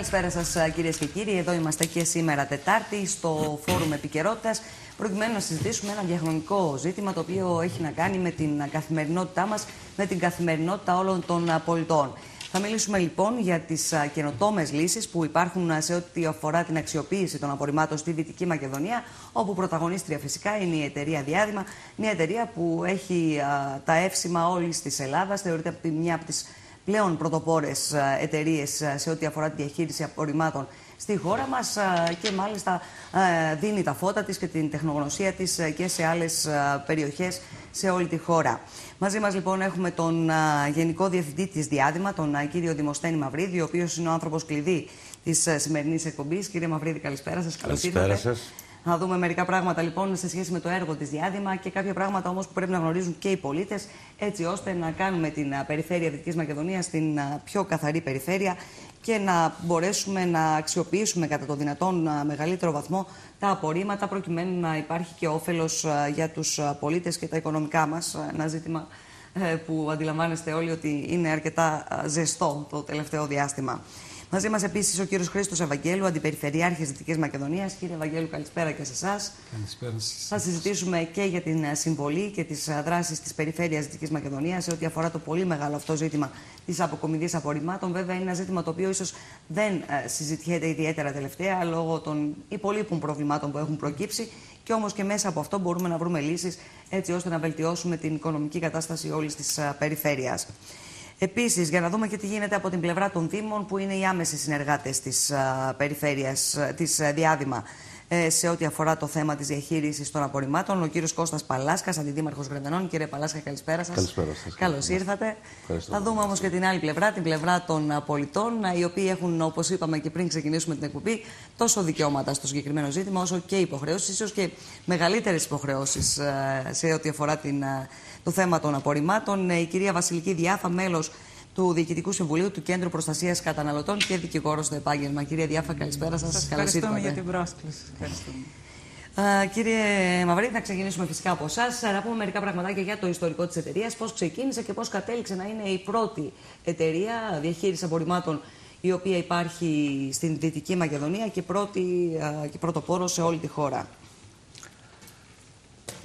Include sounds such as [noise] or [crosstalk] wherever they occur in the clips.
Καλησπέρα σας, κυρίες και κύριοι. Εδώ είμαστε και σήμερα Τετάρτη στο Φόρουμ Επικαιρότητας, προκειμένου να συζητήσουμε ένα διαχρονικό ζήτημα το οποίο έχει να κάνει με την καθημερινότητά μας, με την καθημερινότητα όλων των πολιτών. Θα μιλήσουμε λοιπόν για τις καινοτόμες λύσεις που υπάρχουν σε ό,τι αφορά την αξιοποίηση των απορριμμάτων στη Δυτική Μακεδονία, όπου πρωταγωνίστρια φυσικά είναι η εταιρεία Διάδημα, μια εταιρεία που έχει τα εύσημα όλης της Ελλάδας, θεωρείται μια από τις πλέον πρωτοπόρες εταιρείες σε ό,τι αφορά τη διαχείριση απορριμμάτων στη χώρα μας και μάλιστα δίνει τα φώτα της και την τεχνογνωσία της και σε άλλες περιοχές σε όλη τη χώρα. Μαζί μας λοιπόν έχουμε τον Γενικό Διευθυντή της Διάδημα, τον κύριο Δημοσθένη Μαυρίδη, ο οποίος είναι ο άνθρωπος κλειδί της σημερινής εκπομπής. Κύριε Μαυρίδη, καλησπέρα σας. Καλησπέρα σας. Να δούμε μερικά πράγματα λοιπόν σε σχέση με το έργο της Διάδημα και κάποια πράγματα όμως που πρέπει να γνωρίζουν και οι πολίτες, έτσι ώστε να κάνουμε την περιφέρεια Δυτικής Μακεδονίας στην πιο καθαρή περιφέρεια και να μπορέσουμε να αξιοποιήσουμε κατά το δυνατόν μεγαλύτερο βαθμό τα απορρίμματα προκειμένου να υπάρχει και όφελος για τους πολίτες και τα οικονομικά μας. Ένα ζήτημα ε, που αντιλαμβάνεστε όλοι ότι είναι αρκετά ζεστό το τελευταίο διάστημα. Μαζί μας επίσης ο κύριος Χρήστος Ευαγγέλου, Αντιπεριφερειάρχης Δυτικής Μακεδονίας. Κύριε Ευαγγέλου, καλησπέρα και σε εσάς. Καλησπέρα σας. Θα συζητήσουμε και για την συμβολή και τις δράσεις της Περιφέρειας Δυτικής Μακεδονίας σε ό,τι αφορά το πολύ μεγάλο αυτό ζήτημα της αποκομιδής απορριμμάτων. Βέβαια, είναι ένα ζήτημα το οποίο ίσως δεν ε, συζητιέται ιδιαίτερα τελευταία λόγω των υπολείπων προβλημάτων που έχουν προκύψει. Και όμως και μέσα από αυτό μπορούμε να βρούμε λύσεις έτσι ώστε να βελτιώσουμε την οικονομική κατάσταση όλης της ε, περιφέρειας. Επίσης, για να δούμε και τι γίνεται από την πλευρά των Δήμων, που είναι οι άμεσοι συνεργάτες της περιφέρειας, της Διάδημα, ε, σε ό,τι αφορά το θέμα της διαχείρισης των απορριμμάτων. Ο κύριος Κώστας Παλάσκα, αντιδήμαρχος Γραντανών. Κύριε Παλάσκα, καλησπέρα σας. Καλησπέρα σας. Καλώς ήρθατε. Ευχαριστώ. Θα δούμε όμως και την άλλη πλευρά, την πλευρά των πολιτών, οι οποίοι έχουν, όπως είπαμε και πριν ξεκινήσουμε την εκπομπή, τόσο δικαιώματα στο συγκεκριμένο ζήτημα, όσο και υποχρεώσεις, ίσως και μεγαλύτερες υποχρεώσεις σε ό,τι αφορά την το θέμα των απορριμμάτων. Η κυρία Βασιλική Διάφα, μέλος του Διοικητικού Συμβουλίου του Κέντρου Προστασίας Καταναλωτών και δικηγόρο στο επάγγελμα. Κυρία Διάφα, καλησπέρα σας. Σας ευχαριστούμε για την πρόσκληση. Ευχαριστούμε. Uh, κύριε Μαυρίδη, θα ξεκινήσουμε φυσικά από εσάς. Να πούμε μερικά πραγματάκια για το ιστορικό της εταιρείας, πώς ξεκίνησε και πώς κατέληξε να είναι η πρώτη εταιρεία διαχείρισης απορριμμάτων η οποία υπάρχει στην Δυτική Μακεδονία και, πρώτη, uh, και πρωτοπόρο σε όλη τη χώρα.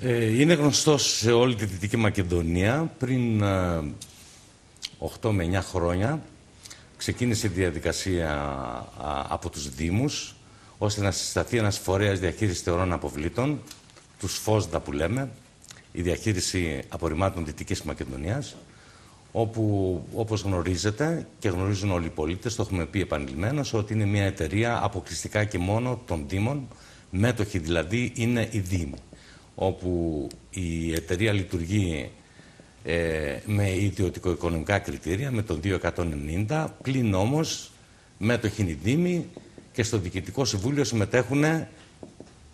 Ε, είναι γνωστός σε όλη τη Δυτική Μακεδονία. Πριν 8 με 9 χρόνια ξεκίνησε η διαδικασία από τους Δήμους ώστε να συσταθεί ένας φορέας διαχείρισης θεωρών αποβλήτων, τους ΦΟΣΔΑ που λέμε, η διαχείριση απορριμμάτων Δυτικής Μακεδονίας, όπου όπως γνωρίζετε και γνωρίζουν όλοι οι πολίτες, το έχουμε πει επανειλημμένως, ότι είναι μια εταιρεία αποκλειστικά και μόνο των Δήμων, μέτοχοι δηλαδή είναι οι Δήμοι όπου η εταιρεία λειτουργεί ε, με ιδιωτικο-οικονομικά κριτήρια, με τον 290, πλην όμως μέτοχοι είναι οι Δήμοι και στο Διοικητικό Συμβούλιο συμμετέχουν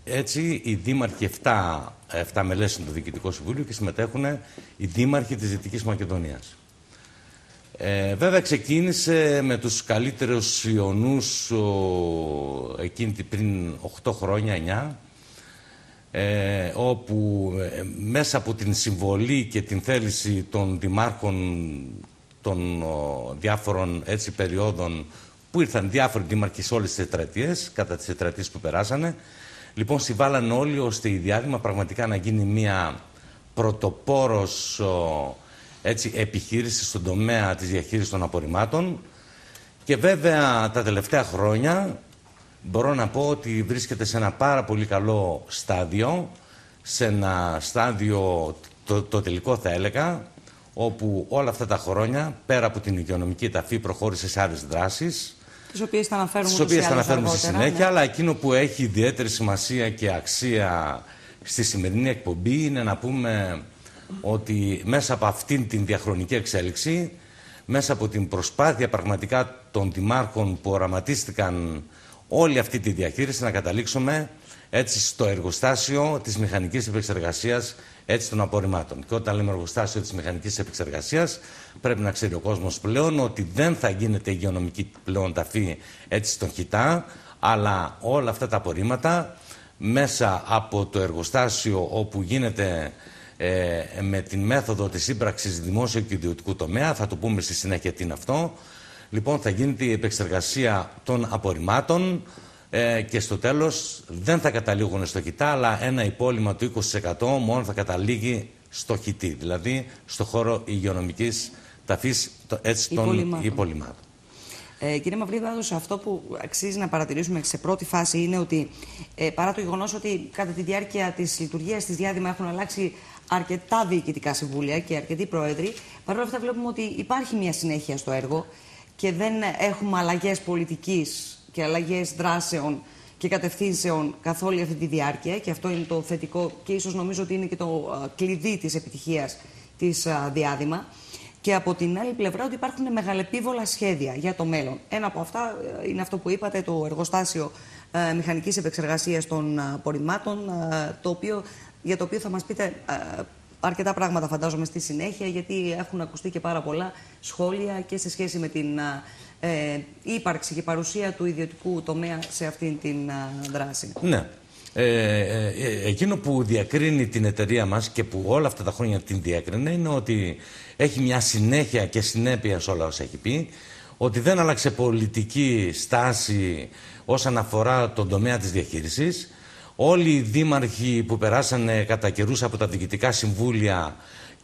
έτσι οι δήμαρχοι 7, 7 μελές είναι το Διοικητικό Συμβούλιο και συμμετέχουν οι δήμαρχοι της Δυτικής Μακεδονίας. Ε, βέβαια ξεκίνησε με τους καλύτερους ιονούς εκείνη πριν 8 χρόνια, 9, ε, όπου ε, μέσα από την συμβολή και την θέληση των δημάρχων των διάφορων έτσι περιόδων που ήρθαν διάφοροι δήμαρχοι σε όλες τις τετραετίες, κατά τις τετραετίες που περάσανε, λοιπόν συμβάλλαν όλοι ώστε η διάδημα πραγματικά να γίνει μια πρωτοπόρος έτσι, επιχείρηση στον τομέα της διαχείρισης των απορριμμάτων. Και βέβαια τα τελευταία χρόνια μπορώ να πω ότι βρίσκεται σε ένα πάρα πολύ καλό στάδιο, σε ένα στάδιο το, το τελικό θα έλεγα, όπου όλα αυτά τα χρόνια, πέρα από την υγειονομική ταφή, προχώρησε σε άλλες δράσεις, τις οποίες θα αναφέρουμε, τις οποίες θα αναφέρουμε στη συνέχεια, ναι. αλλά εκείνο που έχει ιδιαίτερη σημασία και αξία στη σημερινή εκπομπή είναι να πούμε ότι μέσα από αυτήν την διαχρονική εξέλιξη, μέσα από την προσπάθεια πραγματικά των δημάρχων που οραματίστηκαν όλη αυτή τη διαχείριση να καταλήξουμε έτσι στο εργοστάσιο της μηχανικής επεξεργασίας έτσι των απορριμμάτων. Και όταν λέμε εργοστάσιο της μηχανικής επεξεργασίας πρέπει να ξέρει ο κόσμος πλέον ότι δεν θα γίνεται υγειονομική πλέον ταφή έτσι στον χιτά αλλά όλα αυτά τα απορρίμματα μέσα από το εργοστάσιο όπου γίνεται ε, με την μέθοδο της σύμπραξης δημόσιου και ιδιωτικού τομέα, θα το πούμε στη συνέχεια τι είναι αυτό, Λοιπόν, θα γίνεται η επεξεργασία των απορριμμάτων ε, και στο τέλος δεν θα καταλήγουν στο χιτά, αλλά ένα υπόλοιμα του 20% μόνο θα καταλήγει στο χιτή, δηλαδή στο χώρο υγειονομικής ταφής έτσι, των υπολοιμάτων. Ε, κύριε Μαυρίδη, αυτό που αξίζει να παρατηρήσουμε σε πρώτη φάση είναι ότι ε, παρά το γεγονός ότι κατά τη διάρκεια της λειτουργίας της διάδημα έχουν αλλάξει αρκετά διοικητικά συμβούλια και αρκετοί πρόεδροι, παρόλα αυτά βλέπουμε ότι υπάρχει μια συνέχεια στο έργο και δεν έχουμε αλλαγές πολιτικής και αλλαγές δράσεων και κατευθύνσεων καθ' όλη αυτή τη διάρκεια. Και αυτό είναι το θετικό και ίσως νομίζω ότι είναι και το κλειδί της επιτυχίας της διάδημα και από την άλλη πλευρά ότι υπάρχουν μεγαλεπίβολα σχέδια για το μέλλον. Ένα από αυτά ε, είναι αυτό που είπατε, το εργοστάσιο ε, μηχανικής επεξεργασίας των ε, απορριμμάτων, ε, το οποίο, για το οποίο θα μας πείτε ε, αρκετά πράγματα φαντάζομαι στη συνέχεια, γιατί έχουν ακουστεί και πάρα πολλά σχόλια και σε σχέση με την ε, ύπαρξη και παρουσία του ιδιωτικού τομέα σε αυτήν την δράση. Ναι. Ε, ε, ε, εκείνο που διακρίνει την εταιρεία μας και που όλα αυτά τα χρόνια την διέκρινε είναι ότι έχει μια συνέχεια και συνέπεια σε όλα όσα έχει πει, ότι δεν άλλαξε πολιτική στάση όσον αφορά τον τομέα της διαχείρισης. Όλοι οι δήμαρχοι που περάσανε κατά καιρούς από τα διοικητικά συμβούλια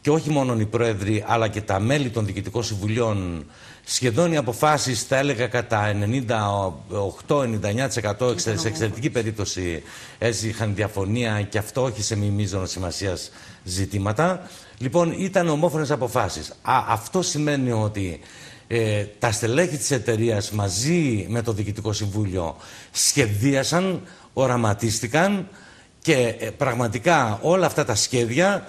και όχι μόνο οι πρόεδροι αλλά και τα μέλη των διοικητικών συμβουλίων σχεδόν οι αποφάσεις θα έλεγα κατά 98-99% σε εξαιρετική περίπτωση έτσι είχαν διαφωνία και αυτό όχι σε μη μείζωνο σημασίας ζητήματα. Λοιπόν ήταν ομόφωνες αποφάσεις. Α, αυτό σημαίνει ότι ε, τα στελέχη της εταιρείας μαζί με το Διοικητικό Συμβούλιο σχεδίασαν, οραματίστηκαν και ε, πραγματικά όλα αυτά τα σχέδια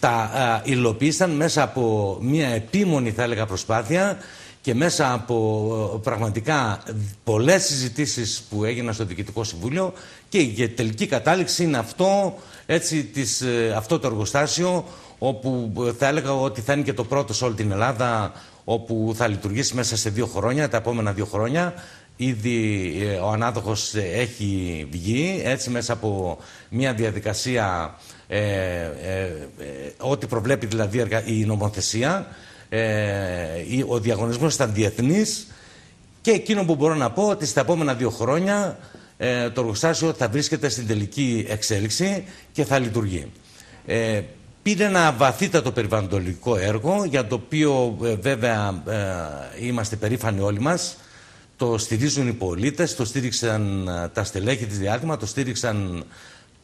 τα ε, υλοποίησαν μέσα από μια επίμονη θα έλεγα προσπάθεια και μέσα από ε, πραγματικά πολλές συζητήσεις που έγιναν στο Διοικητικό Συμβούλιο και η τελική κατάληξη είναι αυτό, έτσι, της, ε, αυτό το εργοστάσιο όπου ε, θα έλεγα ότι θα είναι και το πρώτο σε όλη την Ελλάδα όπου θα λειτουργήσει μέσα σε δύο χρόνια, τα επόμενα δύο χρόνια. Ήδη ο ανάδοχος έχει βγει έτσι μέσα από μια διαδικασία ε, ε, ό,τι προβλέπει δηλαδή η νομοθεσία ε, ο διαγωνισμός ήταν διεθνής και εκείνο που μπορώ να πω ότι στα επόμενα δύο χρόνια ε, το εργοστάσιο θα βρίσκεται στην τελική εξέλιξη και θα λειτουργεί. Ε, πήρε ένα βαθύτατο περιβαλλοντολικό έργο για το οποίο ε, βέβαια ε, είμαστε περήφανοι όλοι μας. Το στηρίζουν οι πολίτες, το στήριξαν τα στελέχη της διάδημα, το στήριξαν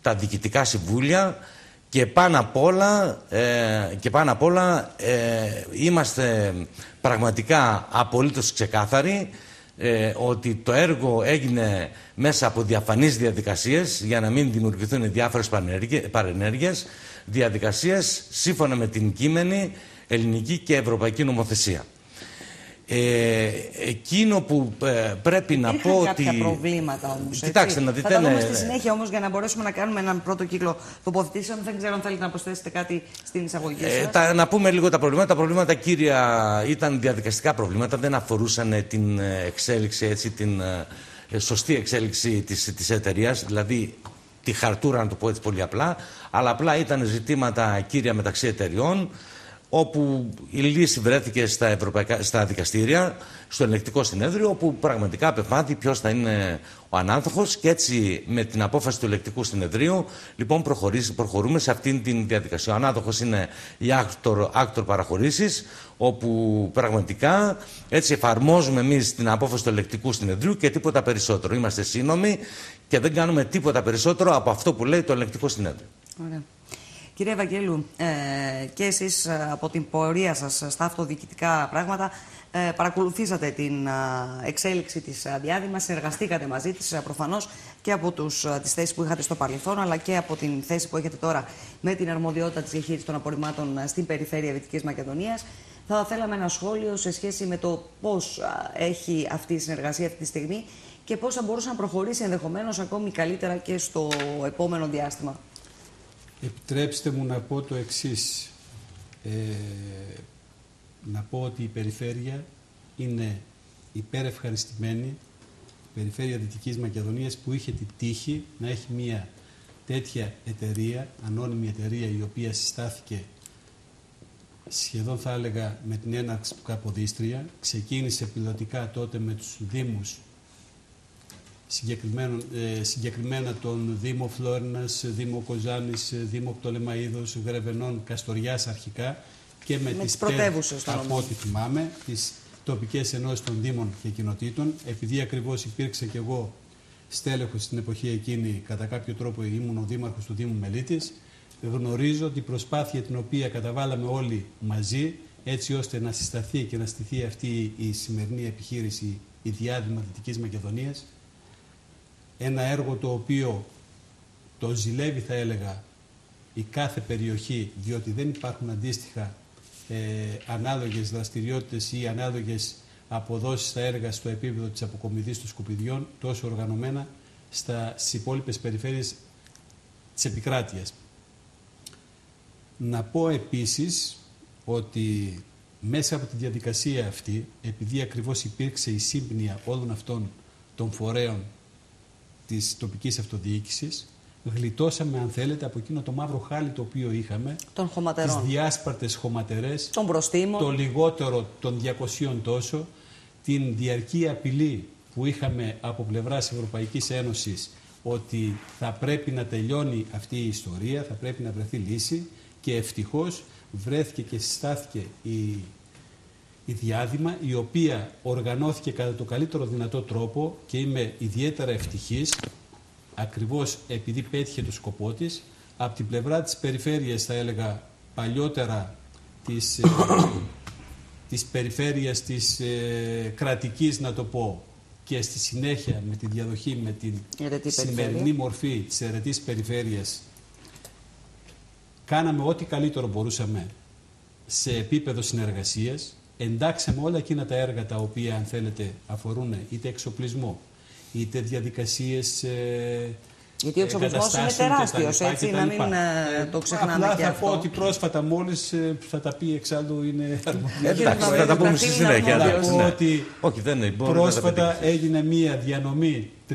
τα διοικητικά συμβούλια και πάνω απ' όλα, ε, και πάνω απ όλα ε, είμαστε πραγματικά απολύτως ξεκάθαροι ε, ότι το έργο έγινε μέσα από διαφανείς διαδικασίες για να μην δημιουργηθούν διάφορες παρενέργειες, διαδικασίες σύμφωνα με την κείμενη ελληνική και ευρωπαϊκή νομοθεσία. Ε, εκείνο που ε, πρέπει να πω ότι. κάποια προβλήματα όμως. Κοιτάξτε να δείτε. Θα τα δούμε στη συνέχεια όμως για να μπορέσουμε να κάνουμε έναν πρώτο κύκλο τοποθετήσεων. Δεν ξέρω αν θέλετε να προσθέσετε κάτι στην εισαγωγή ε, σας. τα, να πούμε λίγο τα προβλήματα. Τα προβλήματα κύρια ήταν διαδικαστικά προβλήματα. Δεν αφορούσαν την εξέλιξη, έτσι, την σωστή εξέλιξη της, της εταιρείας. Δηλαδή τη χαρτούρα, να το πω έτσι πολύ απλά. Αλλά απλά ήταν ζητήματα κύρια μεταξύ εταιριών όπου η λύση βρέθηκε στα, ευρωπαϊκά, στα δικαστήρια, στο ελεγκτικό συνέδριο, όπου πραγματικά απεφάνθη ποιος θα είναι ο ανάδοχος και έτσι με την απόφαση του ελεγκτικού συνεδρίου, λοιπόν, προχωρούμε σε αυτήν την διαδικασία. Ο ανάδοχος είναι η Άκτωρ, Άκτωρ Παραχωρήσεις, όπου πραγματικά έτσι εφαρμόζουμε εμείς την απόφαση του ελεκτικού συνεδρίου και τίποτα περισσότερο. Είμαστε σύνομοι και δεν κάνουμε τίποτα περισσότερο από αυτό που λέει το ελεκτικό συνέδριο. Ωραία. Κύριε Ευαγγέλου, ε, και εσείς ε, από την πορεία σας στα αυτοδιοικητικά πράγματα ε, παρακολουθήσατε την ε, εξέλιξη της διάδημας, συνεργαστήκατε μαζί της προφανώς και από τους, τις θέσεις που είχατε στο παρελθόν αλλά και από την θέση που έχετε τώρα με την αρμοδιότητα της διαχείρισης των απορριμμάτων στην περιφέρεια Δυτικής Μακεδονίας. Θα θέλαμε ένα σχόλιο σε σχέση με το πώς έχει αυτή η συνεργασία αυτή τη στιγμή και πώς θα μπορούσε να προχωρήσει ενδεχομένως ακόμη καλύτερα και στο επόμενο διάστημα. Επιτρέψτε μου να πω το εξής. Ε, να πω ότι η περιφέρεια είναι υπερευχαριστημένη, η περιφέρεια Δυτικής Μακεδονίας που είχε τη τύχη να έχει μια τέτοια εταιρεία, ανώνυμη εταιρεία η οποία συστάθηκε σχεδόν θα έλεγα με την έναρξη του Καποδίστρια. Ξεκίνησε πιλωτικά τότε με τους Δήμους ε, συγκεκριμένα τον Δήμο Φλόρινας, Δήμο Κοζάνης, Δήμο Πτολεμαίδος, Γρεβενών, Καστοριάς αρχικά και με, με τις, τις από ό,τι θυμάμαι, τις τοπικές ενώσεις των Δήμων και κοινοτήτων. Επειδή ακριβώς υπήρξε και εγώ στέλεχος στην εποχή εκείνη, κατά κάποιο τρόπο ήμουν ο Δήμαρχος του Δήμου Μελίτης, γνωρίζω την προσπάθεια την οποία καταβάλαμε όλοι μαζί, έτσι ώστε να συσταθεί και να στηθεί αυτή η σημερινή επιχείρηση, η διάδημα Δυτικής Μακεδονίας, ένα έργο το οποίο το ζηλεύει θα έλεγα η κάθε περιοχή διότι δεν υπάρχουν αντίστοιχα ε, ανάλογες δραστηριότητες ή ανάλογες αποδόσεις στα έργα στο επίπεδο της αποκομιδής των σκουπιδιών τόσο οργανωμένα στα, στις υπόλοιπες περιφέρειες της επικράτειας. Να πω επίσης ότι μέσα από τη διαδικασία αυτή, επειδή ακριβώς υπήρξε η σύμπνοια όλων αυτών των φορέων της τοπικής αυτοδιοίκησης, γλιτώσαμε, αν θέλετε, από εκείνο το μαύρο χάλι το οποίο είχαμε. Των χωματερών. Τις διάσπαρτες χωματερές. Των προστήμων. Το λιγότερο των 200 τόσο. Την διαρκή απειλή που είχαμε από πλευράς Ευρωπαϊκής Ένωσης ότι θα πρέπει να τελειώνει αυτή η ιστορία, θα πρέπει να βρεθεί λύση και ευτυχώς βρέθηκε και συστάθηκε η η διάδημα η οποία οργανώθηκε κατά το καλύτερο δυνατό τρόπο και είμαι ιδιαίτερα ευτυχής ακριβώς επειδή πέτυχε το σκοπό της. Από την πλευρά της περιφέρειας θα έλεγα παλιότερα της, ε, της περιφέρειας της ε, κρατικής να το πω και στη συνέχεια με τη διαδοχή με την σημερινή μορφή της αιρετής περιφέρειας κάναμε ό,τι καλύτερο μπορούσαμε σε επίπεδο συνεργασίας εντάξαμε όλα εκείνα τα έργα τα οποία αν θέλετε αφορούν είτε εξοπλισμό είτε διαδικασίες ε, γιατί ο εξοπλισμός είναι τεράστιος, έτσι, να μην ε, το ξεχνάμε Απλά και θα αυτό. πω ότι πρόσφατα μόλις ε, θα τα πει εξάλλου είναι Εντάξει, θα τα πούμε στη συνέχεια. Να εντάξει, πω ναι. ότι Όχι, δεν είναι. μπορεί να τα πρόσφατα πετύχεις. έγινε μία διανομή 30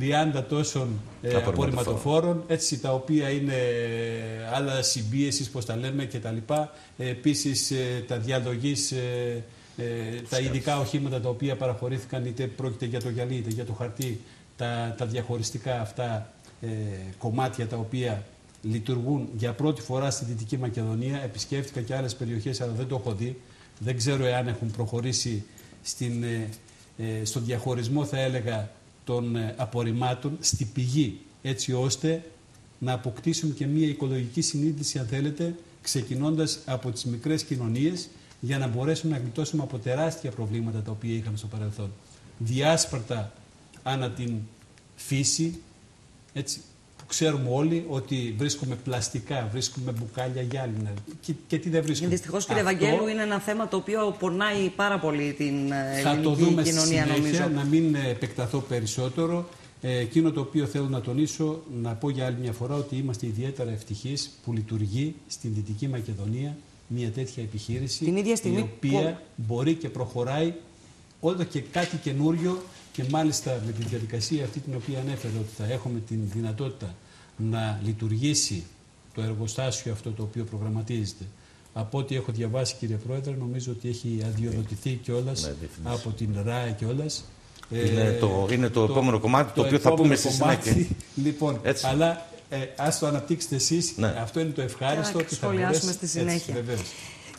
τόσων ε, Απορριμματοφόρων. απορριμματοφόρων, έτσι, τα οποία είναι ε, άλλα συμπίεσης, πώς τα λέμε και τα λοιπά. Ε, επίσης ε, τα διαλογής, ε, ε, τα ειδικά οχήματα τα οποία παραχωρήθηκαν είτε πρόκειται για το γυαλί είτε για το χαρτί, τα, τα διαχωριστικά αυτά ε, κομμάτια τα οποία λειτουργούν για πρώτη φορά στη Δυτική Μακεδονία. Επισκέφτηκα και άλλες περιοχές αλλά δεν το έχω δει. Δεν ξέρω εάν έχουν προχωρήσει στην, ε, ε, στον διαχωρισμό θα έλεγα των ε, απορριμμάτων στη πηγή έτσι ώστε να αποκτήσουν και μια οικολογική συνείδηση αν θέλετε ξεκινώντας από τις μικρές κοινωνίες για να μπορέσουμε να γλιτώσουμε από τεράστια προβλήματα τα οποία είχαμε στο παρελθόν. Διάσπαρτα ανά την φύση, έτσι, που ξέρουμε όλοι ότι βρίσκουμε πλαστικά, βρίσκουμε μπουκάλια γυάλινα και, και τι δεν βρίσκουμε. Δυστυχώς, κύριε Αυτό Ευαγγέλου, είναι ένα θέμα το οποίο πονάει πάρα πολύ την ε, θα το ελληνική δούμε στη κοινωνία, συνέχεια, νομίζω. να μην ε, επεκταθώ περισσότερο. Ε, εκείνο το οποίο θέλω να τονίσω, να πω για άλλη μια φορά ότι είμαστε ιδιαίτερα ευτυχείς που λειτουργεί στην Δυτική Μακεδονία μια τέτοια επιχείρηση Την ίδια στιγμή η οποία που- μπορεί και προχωράει όλο και κάτι καινούριο και μάλιστα με τη διαδικασία αυτή την οποία ανέφερε ότι θα έχουμε την δυνατότητα να λειτουργήσει το εργοστάσιο αυτό το οποίο προγραμματίζεται. Από ό,τι έχω διαβάσει κύριε Πρόεδρε νομίζω ότι έχει αδειοδοτηθεί κιόλας Ναι, διευθύνηση. από την ΡΑΕ κιόλας. Είναι το- είναι το επόμενο κομμάτι, το οποίο θα επόμενο πούμε στη κομμάτι. συνέχεια. Λοιπόν, Έτσι. αλλά ε, ας το αναπτύξετε εσείς. Ναι. Αυτό είναι το ευχάριστο. Θα ότι θα σχολιάσουμε μπορέσει- στη έτσι, συνέχεια. βεβαίως.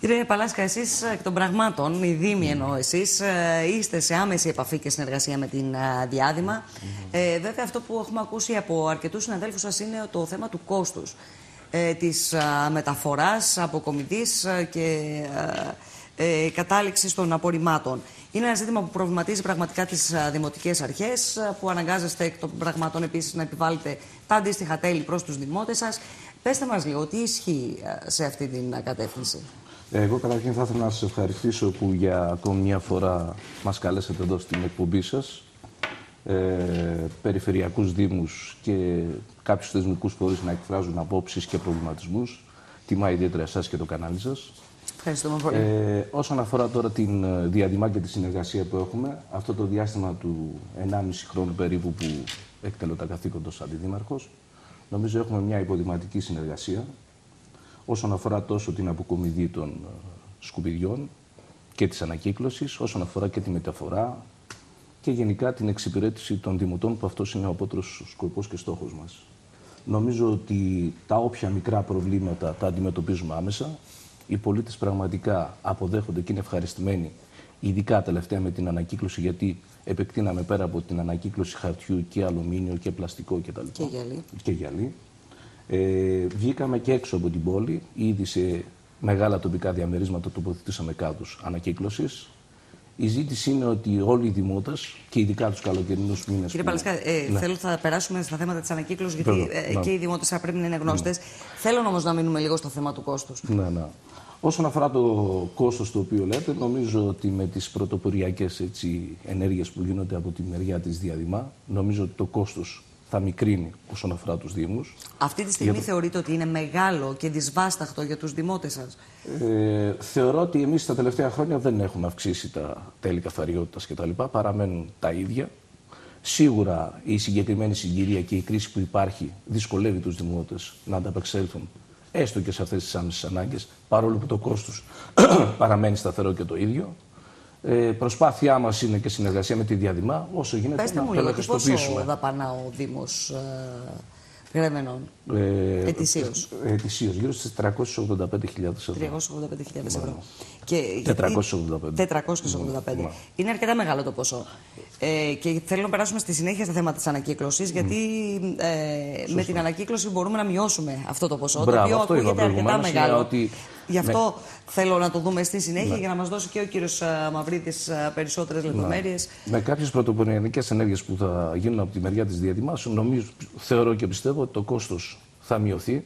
Κύριε Παλάσκα, εσείς εκ των πραγμάτων, οι Δήμοι εννοώ εσείς, είστε σε άμεση επαφή και συνεργασία με την ε, διάδημα. Ε, βέβαια, αυτό που έχουμε ακούσει από αρκετούς συναδέλφους σας είναι το θέμα του κόστους ε, της μεταφοράς, αποκομιδής και ε, ε, κατάληξης των απορριμμάτων. Είναι ένα ζήτημα που προβληματίζει πραγματικά τις δημοτικές αρχές, που αναγκάζεστε εκ των πραγμάτων επίσης να επιβάλλετε τα αντίστοιχα τέλη προς τους δημότες σας. Πετε μας λίγο, τι ισχύει ε, σε αυτή την κατεύθυνση. Εγώ καταρχήν θα ήθελα να σας ευχαριστήσω που για ακόμη μια φορά μας καλέσατε εδώ στην εκπομπή σας. Ε, περιφερειακούς δήμους και κάποιους θεσμικούς φορείς να εκφράζουν απόψεις και προβληματισμούς. Τιμά ιδιαίτερα εσάς και το κανάλι σας. Ευχαριστούμε πολύ. Ε, όσον αφορά τώρα την ε, διαδημά και τη συνεργασία που έχουμε, αυτό το διάστημα του 1,5 χρόνου περίπου που έκτελω τα καθήκοντα σαν αντιδήμαρχος, νομίζω έχουμε μια υποδηματική συνεργασία όσον αφορά τόσο την αποκομιδή των ε, σκουπιδιών και της ανακύκλωσης, όσον αφορά και τη μεταφορά και γενικά την εξυπηρέτηση των δημοτών, που αυτός είναι ο απότερος σκοπός και στόχος μας. Νομίζω ότι τα όποια μικρά προβλήματα τα αντιμετωπίζουμε άμεσα. Οι πολίτες πραγματικά αποδέχονται και είναι ευχαριστημένοι, ειδικά τελευταία με την ανακύκλωση, γιατί επεκτείναμε πέρα από την ανακύκλωση χαρτιού και αλουμίνιο και πλαστικό κτλ. Και γυαλί. Και γυαλί. Ε, βγήκαμε και έξω από την πόλη, ήδη σε μεγάλα τοπικά διαμερίσματα τοποθετήσαμε κάδους ανακύκλωσης. Η ζήτηση είναι ότι όλοι οι δημότες και ειδικά τους καλοκαιρινούς μήνες. Κύριε Παλασκά, ε, ναι. θέλω θα περάσουμε στα θέματα της ανακύκλωσης, γιατί ε, ναι. και οι δημότες θα πρέπει να είναι γνώστε. Ναι. Θέλω όμως να μείνουμε λίγο στο θέμα του κόστους. Ναι, ναι. Όσον αφορά το κόστος το οποίο λέτε, νομίζω ότι με τις πρωτοποριακές ενέργειες που γίνονται από τη μεριά της Διαδημά, νομίζω ότι το κόστος θα μικρύνει όσον αφορά τους Δήμους. Αυτή τη στιγμή θεωρείτε ότι είναι μεγάλο και δυσβάσταχτο για τους δημότες σας; Ε, θεωρώ ότι εμείς τα τελευταία χρόνια δεν έχουμε αυξήσει τα τέλη καθαριότητας κτλ. Παραμένουν τα ίδια. Σίγουρα η συγκεκριμένη συγκυρία και η κρίση που υπάρχει δυσκολεύει τους δημότες να ανταπεξέλθουν έστω και σε αυτές τις άμεσες ανάγκες, παρόλο που το κόστος [coughs] παραμένει σταθερό και το ίδιο. Ε, προσπάθειά μας είναι και συνεργασία με τη Διαδημά, όσο γίνεται Πέστε να μου λίγο, πόσο δαπανά ο Δήμος ε, Γρεβενών, ε, ετησίως. Ετησίως, γύρω στις 385.000 ευρώ. 385.000 ευρώ. Και 485. 485. Ναι. Είναι αρκετά μεγάλο το ποσό. Ε, και θέλω να περάσουμε στη συνέχεια στα θέματα της ανακύκλωσης, γιατί ε, με την ανακύκλωση μπορούμε να μειώσουμε αυτό το ποσό. Μπράβο, το οποίο ακούγεται αρκετά μεγάλο. Ότι... Γι' αυτό ναι. θέλω να το δούμε στη συνέχεια ναι. για να μας δώσει και ο κύριος Μαυρίδη περισσότερες ναι. λεπτομέρειες. Με κάποιες πρωτοποριακές ενέργειες που θα γίνουν από τη μεριά της διαδημάσεων, νομίζω, θεωρώ και πιστεύω ότι το κόστος θα μειωθεί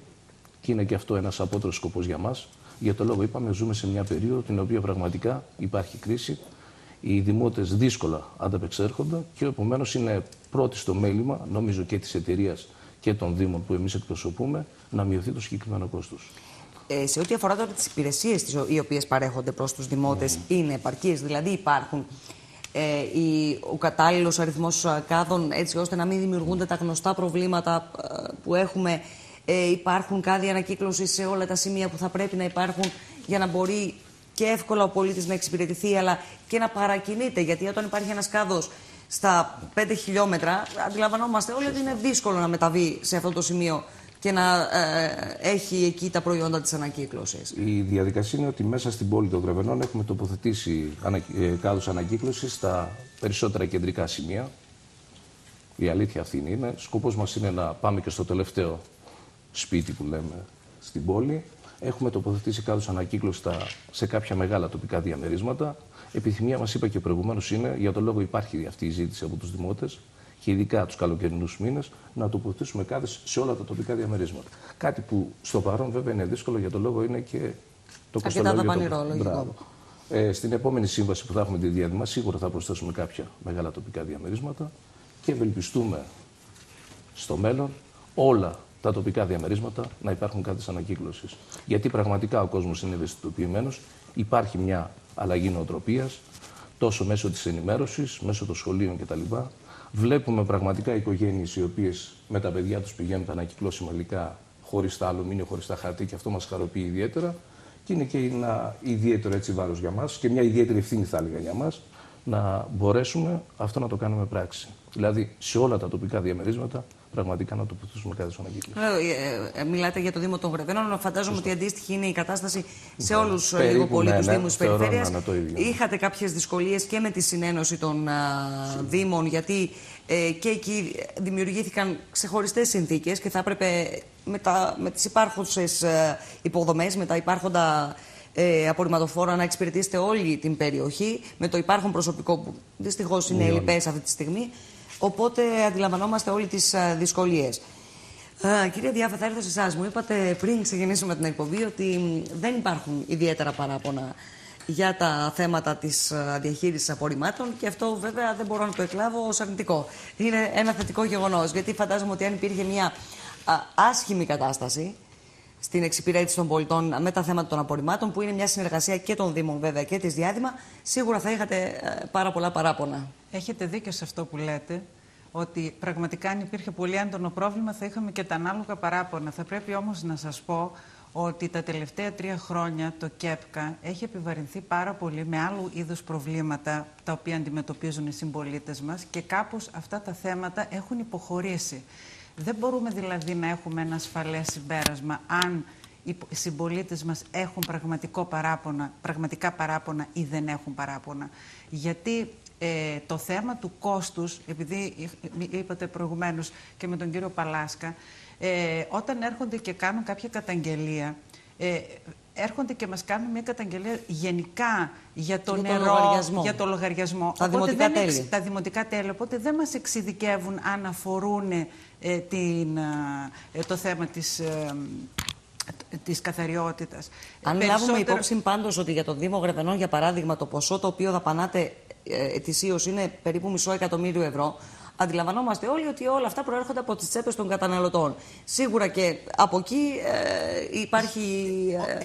και είναι και αυτό ένας απότερος σκοπός για μας. Για το λόγο είπαμε, ζούμε σε μια περίοδο την οποία πραγματικά υπάρχει κρίση. Οι δημότες δύσκολα ανταπεξέρχονται και επομένως είναι πρώτη στο μέλημα, νομίζω και της εταιρείας και των Δήμων που εμείς εκπροσωπούμε, να μειωθεί το συγκεκριμένο κόστος. Ε, σε ό,τι αφορά τώρα τις υπηρεσίες οι οποίες παρέχονται προς τους δημότες, mm. είναι επαρκεί, δηλαδή υπάρχουν ε, η, ο κατάλληλος αριθμός κάδων έτσι ώστε να μην δημιουργούνται τα γνωστά προβλήματα ε, που έχουμε ε, υπάρχουν κάδια ανακύκλωσης σε όλα τα σημεία που θα πρέπει να υπάρχουν για να μπορεί και εύκολα ο πολίτης να εξυπηρετηθεί, αλλά και να παρακινείται. Γιατί όταν υπάρχει ένας κάδος στα 5 χιλιόμετρα, αντιλαμβανόμαστε όλοι ότι είναι δύσκολο να μεταβεί σε αυτό το σημείο και να ε, έχει εκεί τα προϊόντα της ανακύκλωσης. Η διαδικασία είναι ότι μέσα στην πόλη των Γρεβενών έχουμε τοποθετήσει ανα, ε, κάδους ανακύκλωσης στα περισσότερα κεντρικά σημεία. Η αλήθεια αυτή είναι. Σκοπός μας είναι να πάμε και στο τελευταίο σπίτι που λέμε στην πόλη. Έχουμε τοποθετήσει κάδου ανακύκλωση σε κάποια μεγάλα τοπικά διαμερίσματα. Επιθυμία μας, είπα και προηγουμένως, είναι για τον λόγο υπάρχει αυτή η ζήτηση από τους δημότες και ειδικά τους καλοκαιρινούς μήνες να τοποθετήσουμε κάδε σε όλα τα τοπικά διαμερίσματα. Κάτι που στο παρόν βέβαια είναι δύσκολο για τον λόγο είναι και το κοστολόγιο. Το... Ε, στην επόμενη σύμβαση που θα έχουμε τη διάδημα, σίγουρα θα προσθέσουμε κάποια μεγάλα τοπικά διαμερίσματα και ευελπιστούμε στο μέλλον όλα τα τοπικά διαμερίσματα να υπάρχουν κάτι ανακύκλωσης. Γιατί πραγματικά ο κόσμος είναι ευαισθητοποιημένος, υπάρχει μια αλλαγή νοοτροπίας, τόσο μέσω της ενημέρωσης, μέσω των σχολείων κτλ. Βλέπουμε πραγματικά οικογένειες οι οποίες με τα παιδιά τους πηγαίνουν τα ανακυκλώσιμα υλικά χωρίς τα αλουμίνιο, χωρίς τα χαρτί και αυτό μας χαροποιεί ιδιαίτερα. Και είναι και ένα ιδιαίτερο έτσι βάρος για μας και μια ιδιαίτερη ευθύνη, θα έλεγα για μας, να μπορέσουμε αυτό να το κάνουμε πράξη. Δηλαδή σε όλα τα τοπικά διαμερίσματα πραγματικά να τοποθετήσουμε κάτι στον ανακύκλωση. Ε, ε, μιλάτε για το Δήμο των Γρεβένων. Φαντάζομαι ότι αντίστοιχη είναι η κατάσταση σε ναι, όλους ε, λίγο πολύ ναι, τους ναι, Δήμους της Περιφέρειας. Είχατε κάποιες δυσκολίες και με τη συνένωση των α, Δήμων, γιατί ε, και εκεί δημιουργήθηκαν ξεχωριστές συνθήκες και θα έπρεπε με, τα, με τις υπάρχουσες υποδομές, με τα υπάρχοντα ε, απορριμματοφόρα να εξυπηρετήσετε όλη την περιοχή με το υπάρχον προσωπικό που δυστυχώς είναι ελληπέ αυτή τη στιγμή. Οπότε αντιλαμβανόμαστε όλοι τις δυσκολίες. Κύριε Διάφα, θα έρθω σε εσάς. Μου είπατε πριν ξεκινήσουμε την εκπομπή ότι δεν υπάρχουν ιδιαίτερα παράπονα για τα θέματα της διαχείρισης απορριμμάτων και αυτό βέβαια δεν μπορώ να το εκλάβω ως αρνητικό. Είναι ένα θετικό γεγονός. Γιατί φαντάζομαι ότι αν υπήρχε μια άσχημη κατάσταση στην εξυπηρέτηση των πολιτών με τα θέματα των απορριμμάτων, που είναι μια συνεργασία και των Δήμων βέβαια και της Διάδημα, σίγουρα θα είχατε ε, πάρα πολλά παράπονα. Έχετε δίκιο σε αυτό που λέτε, ότι πραγματικά αν υπήρχε πολύ έντονο πρόβλημα θα είχαμε και τα ανάλογα παράπονα. Θα πρέπει όμως να σας πω ότι τα τελευταία τρία χρόνια το ΚΕΠΚΑ έχει επιβαρυνθεί πάρα πολύ με άλλου είδους προβλήματα τα οποία αντιμετωπίζουν οι συμπολίτες μας και κάπως αυτά τα θέματα έχουν υποχωρήσει. Δεν μπορούμε δηλαδή να έχουμε ένα ασφαλές συμπέρασμα αν οι συμπολίτες μας έχουν πραγματικό παράπονα, πραγματικά παράπονα ή δεν έχουν παράπονα. Γιατί ε, το θέμα του κόστους, επειδή είπατε προηγουμένως και με τον κύριο Παλάσκα, ε, όταν έρχονται και κάνουν κάποια καταγγελία, ε, έρχονται και μας κάνουν μια καταγγελία γενικά για το νερό, λογαριασμό. για το λογαριασμό. Τα δημοτικά δεν τέλη. τα δημοτικά τέλη. Οπότε δεν μας εξειδικεύουν αν αφορούν ε, την, ε, το θέμα της, ε, της καθαριότητας. Αν Περισσότερο- λάβουμε υπόψη πάντως ότι για τον Δήμο Γρεβενών, για παράδειγμα, το ποσό το οποίο δαπανάτε ε, ετησίως είναι περίπου μισό εκατομμύριο ευρώ, αντιλαμβανόμαστε όλοι ότι όλα αυτά προέρχονται από τις τσέπες των καταναλωτών. Σίγουρα και από εκεί ε, υπάρχει...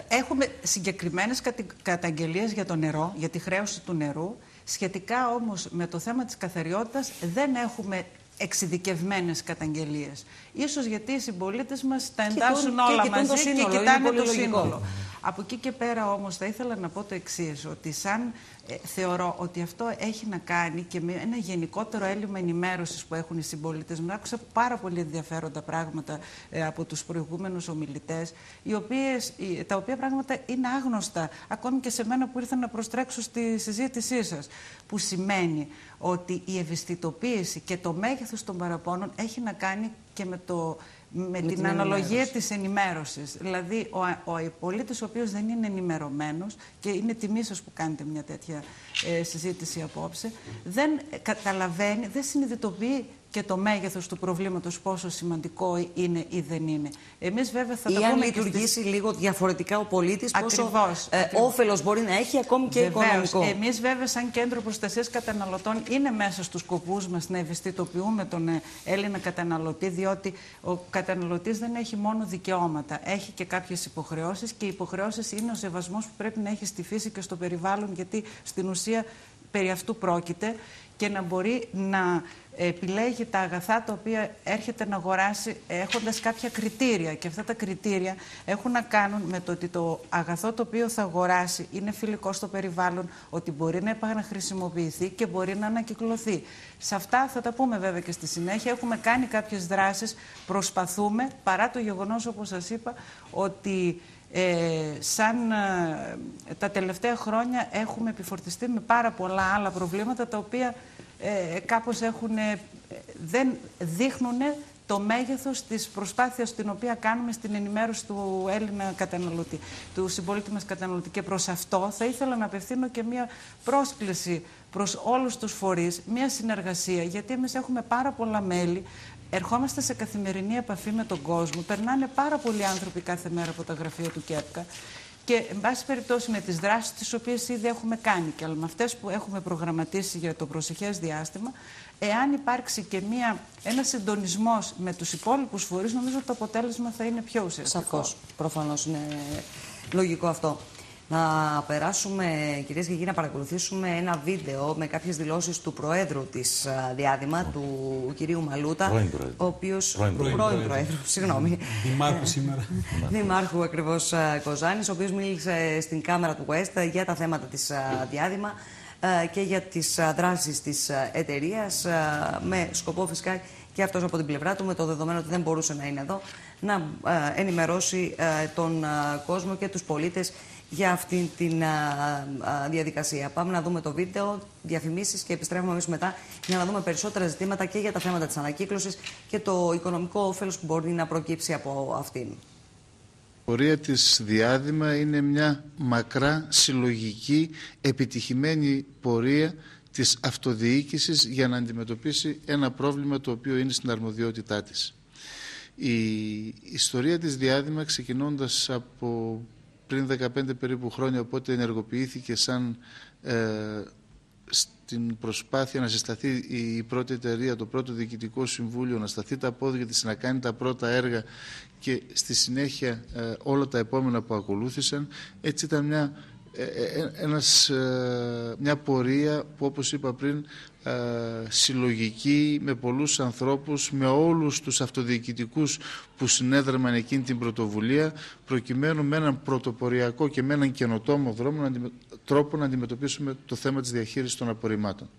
ε, Έχουμε συγκεκριμένες κατη- καταγγελίες για το νερό, για τη χρέωση του νερού. Σχετικά όμως με το θέμα της καθαριότητας δεν έχουμε εξειδικευμένες καταγγελίες. Ίσως γιατί οι συμπολίτες μας τα Κοιτούν- εντάσσουν και όλα κοιτούν το μαζί σύνολο, και είναι κοιτάνε πολύ το λογικό. σύνολο. Από εκεί και πέρα όμως θα ήθελα να πω το εξής ότι σαν ε, θεωρώ ότι αυτό έχει να κάνει και με ένα γενικότερο έλλειμμα ενημέρωσης που έχουν οι συμπολίτες μου. Άκουσα πάρα πολύ ενδιαφέροντα πράγματα ε, από τους προηγούμενους ομιλητές, οι οποίες, οι- τα οποία πράγματα είναι άγνωστα, ακόμη και σε μένα που ήρθα να προστρέξω στη συζήτησή σας, που σημαίνει ότι η ευαισθητοποίηση και το μέγεθος των παραπώνων έχει να κάνει και με το με, την, την αναλογία ενημέρωση. της ενημέρωσης. Δηλαδή, ο, ο πολίτης ο οποίος δεν είναι ενημερωμένος και είναι τιμής σας που κάνετε μια τέτοια ε, συζήτηση απόψε, δεν καταλαβαίνει, δεν συνειδητοποιεί και το μέγεθος του προβλήματος πόσο σημαντικό είναι ή δεν είναι. Εμείς βέβαια θα ή τα αν πούμε και λειτουργήσει στις... λίγο διαφορετικά ο πολίτης, πόσο Ακριβώς, ε, ακριβώς. όφελος μπορεί να έχει ακόμη και Βεβαίως. οικονομικό. Εμείς βέβαια σαν κέντρο προστασίας καταναλωτών είναι μέσα στους σκοπούς μας να ευαισθητοποιούμε τον ε, Έλληνα καταναλωτή διότι ο καταναλωτής δεν έχει μόνο δικαιώματα, έχει και κάποιες υποχρεώσεις και οι υποχρεώσεις είναι ο σεβασμός που πρέπει να έχει στη φύση και στο περιβάλλον γιατί στην ουσία περί αυτού πρόκειται και να μπορεί να επιλέγει τα αγαθά τα οποία έρχεται να αγοράσει έχοντας κάποια κριτήρια και αυτά τα κριτήρια έχουν να κάνουν με το ότι το αγαθό το οποίο θα αγοράσει είναι φιλικό στο περιβάλλον, ότι μπορεί να επαναχρησιμοποιηθεί και μπορεί να ανακυκλωθεί. Σε αυτά θα τα πούμε βέβαια και στη συνέχεια. Έχουμε κάνει κάποιες δράσεις, προσπαθούμε, παρά το γεγονός όπως σας είπα, ότι ε, σαν ε, τα τελευταία χρόνια έχουμε επιφορτιστεί με πάρα πολλά άλλα προβλήματα τα οποία ε, κάπως έχουν, ε, δεν δείχνουν το μέγεθος της προσπάθειας την οποία κάνουμε στην ενημέρωση του Έλληνα καταναλωτή, του συμπολίτη μας καταναλωτή. Και προς αυτό θα ήθελα να απευθύνω και μία πρόσκληση προς όλους τους φορείς, μία συνεργασία, γιατί εμείς έχουμε πάρα πολλά μέλη, ερχόμαστε σε καθημερινή επαφή με τον κόσμο, περνάνε πάρα πολλοί άνθρωποι κάθε μέρα από τα γραφεία του ΚΕΠΚΑ και, εν πάση περιπτώσει, με τις δράσεις τις οποίες ήδη έχουμε κάνει και αλλά με αυτές που έχουμε προγραμματίσει για το προσεχές διάστημα, εάν υπάρξει και μία, ένας συντονισμός με τους υπόλοιπους φορείς, νομίζω ότι το αποτέλεσμα θα είναι πιο ουσιαστικό. Σαφώς. Προφανώς είναι λογικό αυτό. Να περάσουμε, κυρίες και κύριοι, να παρακολουθήσουμε ένα βίντεο με κάποιες δηλώσεις του Προέδρου της α, Διάδημα, του κυρίου Μαλούτα. Πρώην Προέδρου. Ο οποίος... Πρώην Προέδρου. Πρώην Προέδρου, συγγνώμη. Δημάρχου σήμερα. [laughs] Δημάρχου ακριβώς Κοζάνης, ο οποίος μίλησε στην κάμερα του West για τα θέματα της Διάδημα ε, και για τις δράσεις της εταιρείας με σκοπό φυσικά και αυτός από την πλευρά του, με το δεδομένο ότι δεν μπορούσε να είναι εδώ, να ε, ενημερώσει ε, τον ε, κόσμο και τους πολίτες για αυτή τη διαδικασία. Πάμε να δούμε το βίντεο, διαφημίσεις και επιστρέφουμε εμείς μετά για να δούμε περισσότερα ζητήματα και για τα θέματα της ανακύκλωσης και το οικονομικό όφελος που μπορεί να προκύψει από αυτήν. Η πορεία της διάδημα είναι μια μακρά, συλλογική, επιτυχημένη πορεία της αυτοδιοίκησης για να αντιμετωπίσει ένα πρόβλημα το οποίο είναι στην αρμοδιότητά της. Η ιστορία της διάδημα ξεκινώντας από πριν 15 περίπου χρόνια οπότε ενεργοποιήθηκε σαν ε, στην προσπάθεια να συσταθεί η πρώτη εταιρεία, το πρώτο διοικητικό συμβούλιο, να σταθεί τα πόδια της, να κάνει τα πρώτα έργα και στη συνέχεια ε, όλα τα επόμενα που ακολούθησαν. Έτσι ήταν μια ε, ε, ένας, μια πορεία που όπως είπα πριν συλλογική με πολλούς ανθρώπους, με όλους τους αυτοδιοικητικούς που συνέδρεμαν εκείνη την πρωτοβουλία προκειμένου με έναν πρωτοποριακό και με έναν καινοτόμο δρόμο, τρόπο να αντιμετωπίσουμε το θέμα της διαχείρισης των απορριμμάτων.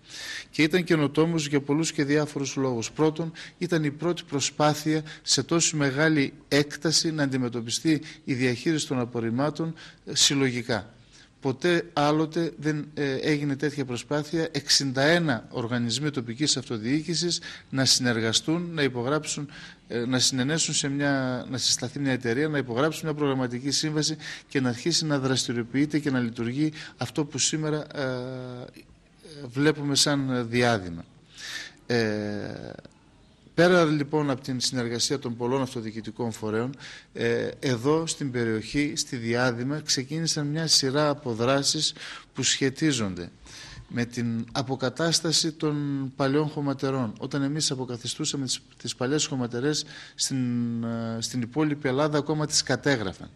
Και ήταν καινοτόμος για πολλούς και διάφορους λόγους. Πρώτον, ήταν η πρώτη προσπάθεια σε τόσο μεγάλη έκταση να αντιμετωπιστεί η διαχείριση των απορριμμάτων συλλογικά. Ποτέ άλλοτε δεν ε, έγινε τέτοια προσπάθεια 61 οργανισμοί τοπικής αυτοδιοίκησης να συνεργαστούν, να υπογράψουν, ε, να συνενέσουν σε μια, να συσταθεί μια εταιρεία, να υπογράψουν μια προγραμματική σύμβαση και να αρχίσει να δραστηριοποιείται και να λειτουργεί αυτό που σήμερα ε, βλέπουμε σαν διάδημα. Πέρα λοιπόν από την συνεργασία των πολλών αυτοδιοικητικών φορέων, ε, εδώ στην περιοχή, στη Διάδημα, ξεκίνησαν μια σειρά από δράσεις που σχετίζονται με την αποκατάσταση των παλιών χωματερών. Όταν εμείς αποκαθιστούσαμε τις, τις παλιές χωματερές στην, ε, στην υπόλοιπη Ελλάδα ακόμα τις κατέγραφαν.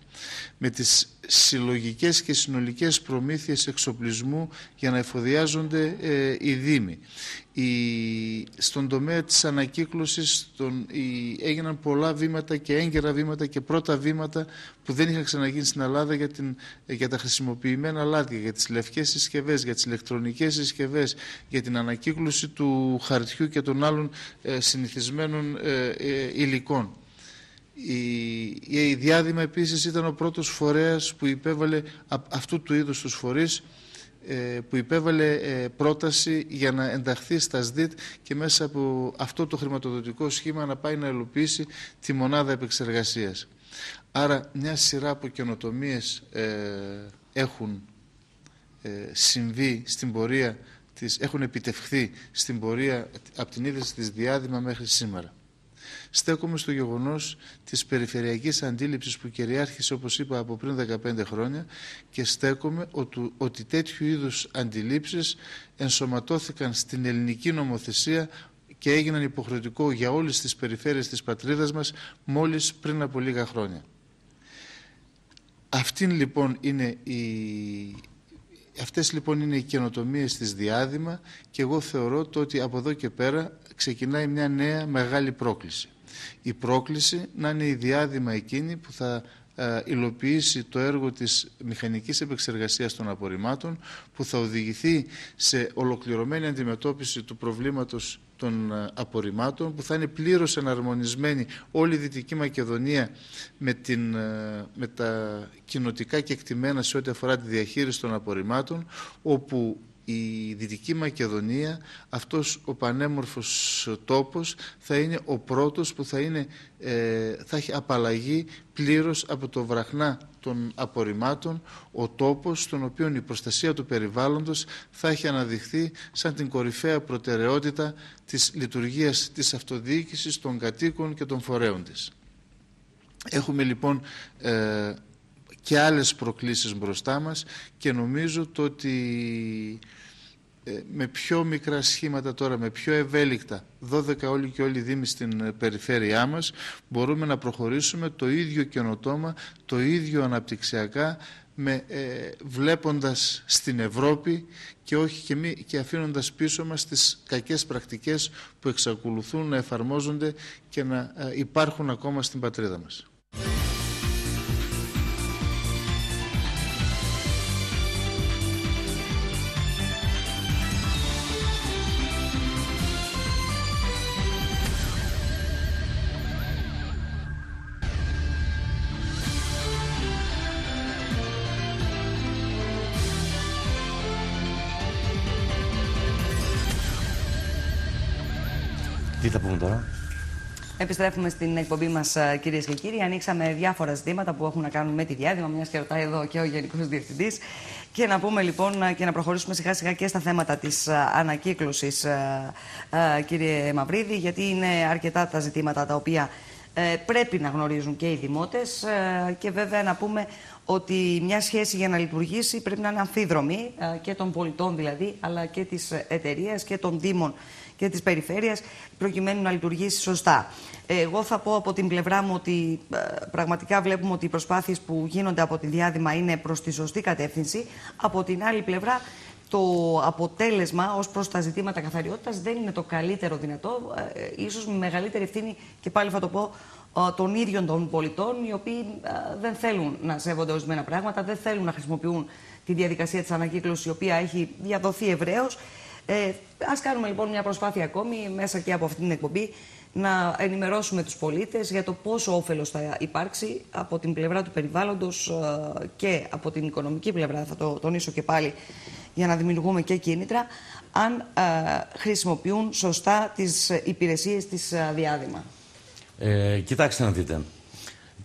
Με τις συλλογικές και συνολικές προμήθειες εξοπλισμού για να εφοδιάζονται ε, οι Δήμοι. Η, στον τομέα της ανακύκλωσης τον, έγιναν πολλά βήματα και έγκαιρα βήματα και πρώτα βήματα που δεν είχαν ξαναγίνει στην Ελλάδα για, την, για τα χρησιμοποιημένα λάδια, για τις λευκές συσκευές, για τις ηλεκτρονικές συσκευές, για την ανακύκλωση του χαρτιού και των άλλων ε, συνηθισμένων ε, ε, υλικών. Η, η διάδημα επίσης ήταν ο πρώτος φορέας που υπέβαλε αυτού του είδους τους φορείς ε, που υπέβαλε ε, πρόταση για να ενταχθεί στα ΣΔΙΤ και μέσα από αυτό το χρηματοδοτικό σχήμα να πάει να ελοπίσει τη μονάδα επεξεργασίας. Άρα μια σειρά από καινοτομίες ε, έχουν συμβεί στην πορεία της, έχουν επιτευχθεί στην πορεία από την ίδρυση της διάδημα μέχρι σήμερα στέκομαι στο γεγονός της περιφερειακής αντίληψης που κυριάρχησε όπως είπα από πριν 15 χρόνια και στέκομαι ότι, ότι τέτοιου είδους αντιλήψεις ενσωματώθηκαν στην ελληνική νομοθεσία και έγιναν υποχρεωτικό για όλες τις περιφέρειες της πατρίδας μας μόλις πριν από λίγα χρόνια. Αυτήν λοιπόν είναι η, Αυτές λοιπόν είναι οι καινοτομίες της διάδημα και εγώ θεωρώ το ότι από εδώ και πέρα ξεκινάει μια νέα μεγάλη πρόκληση η πρόκληση να είναι η διάδημα εκείνη που θα ε, υλοποιήσει το έργο της μηχανικής επεξεργασίας των απορριμμάτων που θα οδηγηθεί σε ολοκληρωμένη αντιμετώπιση του προβλήματος των ε, απορριμμάτων που θα είναι πλήρως εναρμονισμένη όλη η Δυτική Μακεδονία με, την, ε, με τα κοινοτικά κεκτημένα σε ό,τι αφορά τη διαχείριση των απορριμμάτων όπου η Δυτική Μακεδονία, αυτός ο πανέμορφος τόπος θα είναι ο πρώτος που θα, είναι, ε, θα έχει απαλλαγή πλήρως από το βραχνά των απορριμμάτων, ο τόπος στον οποίο η προστασία του περιβάλλοντος θα έχει αναδειχθεί σαν την κορυφαία προτεραιότητα της λειτουργίας της αυτοδιοίκησης των κατοίκων και των φορέων της. Έχουμε λοιπόν ε, και άλλες προκλήσεις μπροστά μας και νομίζω το ότι ε, με πιο μικρά σχήματα τώρα, με πιο ευέλικτα, 12 όλοι και όλοι οι δήμοι στην ε, περιφέρειά μας, μπορούμε να προχωρήσουμε το ίδιο καινοτόμα, το ίδιο αναπτυξιακά, με, ε, βλέποντας στην Ευρώπη και όχι και, μη, και αφήνοντας πίσω μας τις κακές πρακτικές που εξακολουθούν να εφαρμόζονται και να υπάρχουν ακόμα στην πατρίδα μας. Τώρα. Επιστρέφουμε στην εκπομπή μας, κυρίες και κύριοι. Ανοίξαμε διάφορα ζητήματα που έχουν να κάνουν με τη διάδημα, μιας και ρωτάει εδώ και ο Γενικός Διευθυντής. Και να πούμε λοιπόν και να προχωρήσουμε σιγά σιγά και στα θέματα της ανακύκλωσης, κύριε Μαυρίδη, γιατί είναι αρκετά τα ζητήματα τα οποία ε, πρέπει να γνωρίζουν και οι δημότες ε, και βέβαια να πούμε ότι μια σχέση για να λειτουργήσει πρέπει να είναι αμφίδρομη ε, και των πολιτών δηλαδή, αλλά και της εταιρείας και των δήμων και της περιφέρειας, προκειμένου να λειτουργήσει σωστά. Εγώ θα πω από την πλευρά μου ότι πραγματικά βλέπουμε ότι οι προσπάθειες που γίνονται από τη διάδημα είναι προς τη σωστή κατεύθυνση. Από την άλλη πλευρά το αποτέλεσμα ως προς τα ζητήματα καθαριότητας δεν είναι το καλύτερο δυνατό. Ε, ίσως με μεγαλύτερη ευθύνη και πάλι θα το πω των ίδιων των πολιτών, οι οποίοι δεν θέλουν να σέβονται ορισμένα πράγματα, δεν θέλουν να χρησιμοποιούν τη διαδικασία της ανακύκλωσης, η οποία έχει διαδοθεί ευρέως. Ε, ας κάνουμε λοιπόν μια προσπάθεια ακόμη μέσα και από αυτή την εκπομπή να ενημερώσουμε τους πολίτες για το πόσο όφελος θα υπάρξει από την πλευρά του περιβάλλοντος και από την οικονομική πλευρά, θα το τονίσω και πάλι, για να δημιουργούμε και κίνητρα, αν χρησιμοποιούν σωστά τις υπηρεσίες της διάδημα. Ε, κοιτάξτε να δείτε.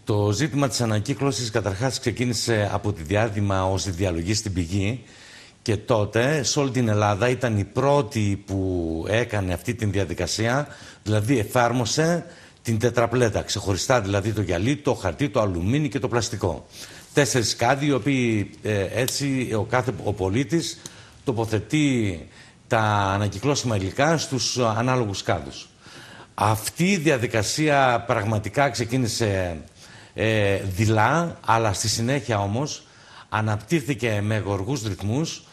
Το ζήτημα της ανακύκλωσης καταρχάς ξεκίνησε από τη διάδημα ως διαλογή στην πηγή και τότε σε όλη την Ελλάδα ήταν η πρώτη που έκανε αυτή την διαδικασία, δηλαδή εφάρμοσε την τετραπλέτα, ξεχωριστά δηλαδή το γυαλί, το χαρτί, το αλουμίνι και το πλαστικό. Τέσσερις κάδοι, οι οποίοι ε, έτσι ο κάθε ο πολίτης τοποθετεί τα ανακυκλώσιμα υλικά στους ανάλογους κάδους. Αυτή η διαδικασία πραγματικά ξεκίνησε ε, δειλά, αλλά στη συνέχεια όμως αναπτύχθηκε με γοργούς ρυθμούς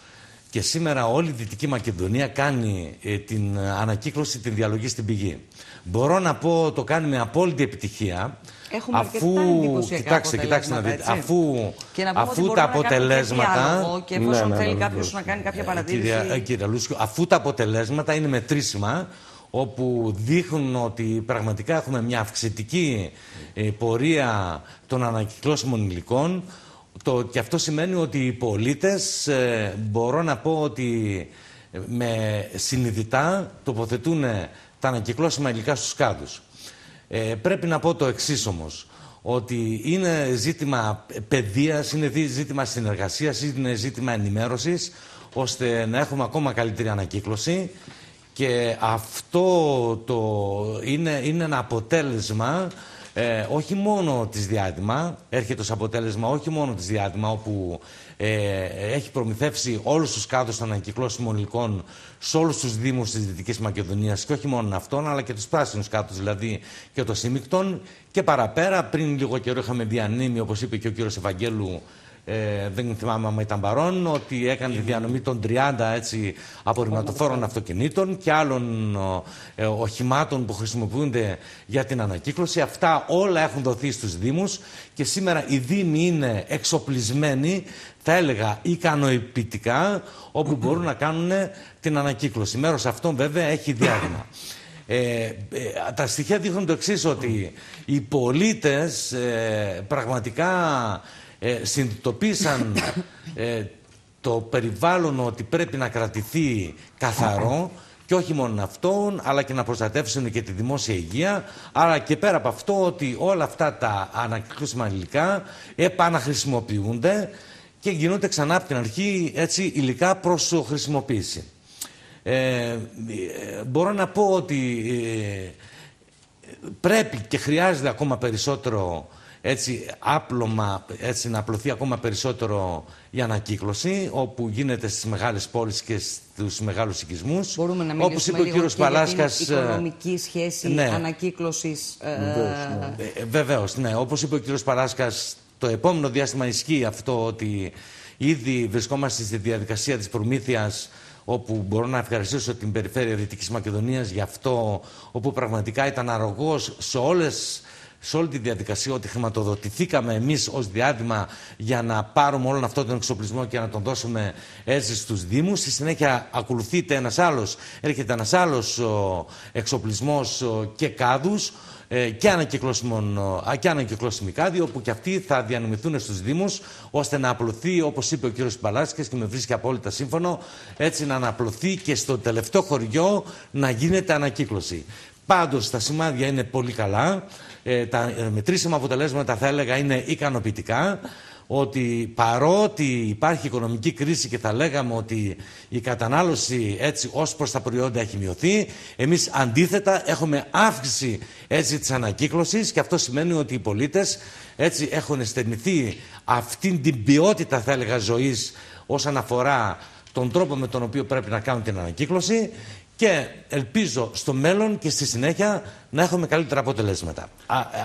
και σήμερα όλη η Δυτική Μακεδονία κάνει ε, την ανακύκλωση, την διαλογή στην πηγή. Μπορώ να πω το κάνει με απόλυτη επιτυχία. Έχουμε αφού, κοιτάξτε, κοιτάξτε να δείτε, αφού, και να αφού τα αποτελέσματα. Και εφόσον ναι, ναι, θέλει ναι, κάποιος να κάνει κάποια παρατήρηση. Κύριε, κύριε Λούσκιο, αφού τα αποτελέσματα είναι μετρήσιμα, όπου δείχνουν ότι πραγματικά έχουμε μια αυξητική ε, πορεία των ανακυκλώσιμων υλικών το, και αυτό σημαίνει ότι οι πολίτες ε, μπορώ να πω ότι ε, με συνειδητά τοποθετούν τα ανακυκλώσιμα υλικά στους κάδους. πρέπει να πω το εξής όμως, ότι είναι ζήτημα παιδείας, είναι ζήτημα συνεργασίας, είναι ζήτημα ενημέρωσης, ώστε να έχουμε ακόμα καλύτερη ανακύκλωση και αυτό το είναι, είναι ένα αποτέλεσμα ε, όχι μόνο της διάδημα, έρχεται ως αποτέλεσμα όχι μόνο της διάδημα όπου ε, έχει προμηθεύσει όλους τους κάδους των ανακυκλώσιμων υλικών σε όλους τους δήμους της Δυτικής Μακεδονίας και όχι μόνο αυτόν αλλά και τους πράσινους κάδους δηλαδή και το Σίμικτον και παραπέρα πριν λίγο καιρό είχαμε διανύμει όπως είπε και ο κύριος Ευαγγέλου ε, δεν θυμάμαι αν ήταν παρόν, ότι έκανε τη διανομή των 30 έτσι, απορριμματοφόρων αυτοκινήτων και άλλων ε, οχημάτων που χρησιμοποιούνται για την ανακύκλωση. Αυτά όλα έχουν δοθεί στους Δήμους και σήμερα οι Δήμοι είναι εξοπλισμένοι, θα έλεγα ικανοποιητικά, όπου μπορούν να κάνουν την ανακύκλωση. Μέρος αυτών βέβαια έχει διάδημα. Ε, ε, τα στοιχεία δείχνουν το εξής ότι οι πολίτες ε, πραγματικά ε, συνειδητοποίησαν ε, το περιβάλλον ότι πρέπει να κρατηθεί καθαρό και όχι μόνο αυτόν, αλλά και να προστατεύσουν και τη δημόσια υγεία, αλλά και πέρα από αυτό ότι όλα αυτά τα ανακυκλώσιμα υλικά επαναχρησιμοποιούνται και γίνονται ξανά από την αρχή έτσι, υλικά προς χρησιμοποίηση. Ε, μπορώ να πω ότι ε, πρέπει και χρειάζεται ακόμα περισσότερο έτσι άπλωμα, έτσι να απλωθεί ακόμα περισσότερο η ανακύκλωση, όπου γίνεται στις μεγάλες πόλεις και στους μεγάλους οικισμούς. Μπορούμε να μιλήσουμε Όπως είπε λίγο ο κύριος Παλάσκας, την ε, οικονομική σχέση ναι. ανακύκλωσης. Ε... Ναι. Ε, βεβαίως, ναι. Όπως είπε ο κύριος Παλάσκας, το επόμενο διάστημα ισχύει αυτό ότι ήδη βρισκόμαστε στη διαδικασία της προμήθειας όπου μπορώ να ευχαριστήσω την Περιφέρεια Δυτικής Μακεδονίας για αυτό, όπου πραγματικά ήταν αρρωγός σε όλες σε όλη τη διαδικασία ότι χρηματοδοτηθήκαμε εμείς ως διάδημα για να πάρουμε όλον αυτόν τον εξοπλισμό και να τον δώσουμε έτσι στους Δήμους. Στη συνέχεια ακολουθείται ένας άλλος, έρχεται ένας άλλος εξοπλισμός και κάδους ε, και, και ανακυκλώσιμοι κάδοι, όπου και αυτοί θα διανομηθούν στους Δήμους, ώστε να απλωθεί, όπως είπε ο κύριος Παλάσκης και με βρίσκει απόλυτα σύμφωνο, έτσι να αναπλωθεί και στο τελευταίο χωριό να γίνεται ανακύκλωση. Πάντως τα σημάδια είναι πολύ καλά. Ε, τα μετρήσιμα αποτελέσματα θα έλεγα είναι ικανοποιητικά. ότι παρότι υπάρχει οικονομική κρίση και θα λέγαμε ότι η κατανάλωση έτσι ως προς τα προϊόντα έχει μειωθεί, εμείς αντίθετα έχουμε αύξηση έτσι της ανακύκλωσης και αυτό σημαίνει ότι οι πολίτες έτσι έχουν στενηθεί αυτήν την ποιότητα θα έλεγα ζωής όσον αφορά τον τρόπο με τον οποίο πρέπει να κάνουν την ανακύκλωση και ελπίζω στο μέλλον και στη συνέχεια να έχουμε καλύτερα αποτελέσματα.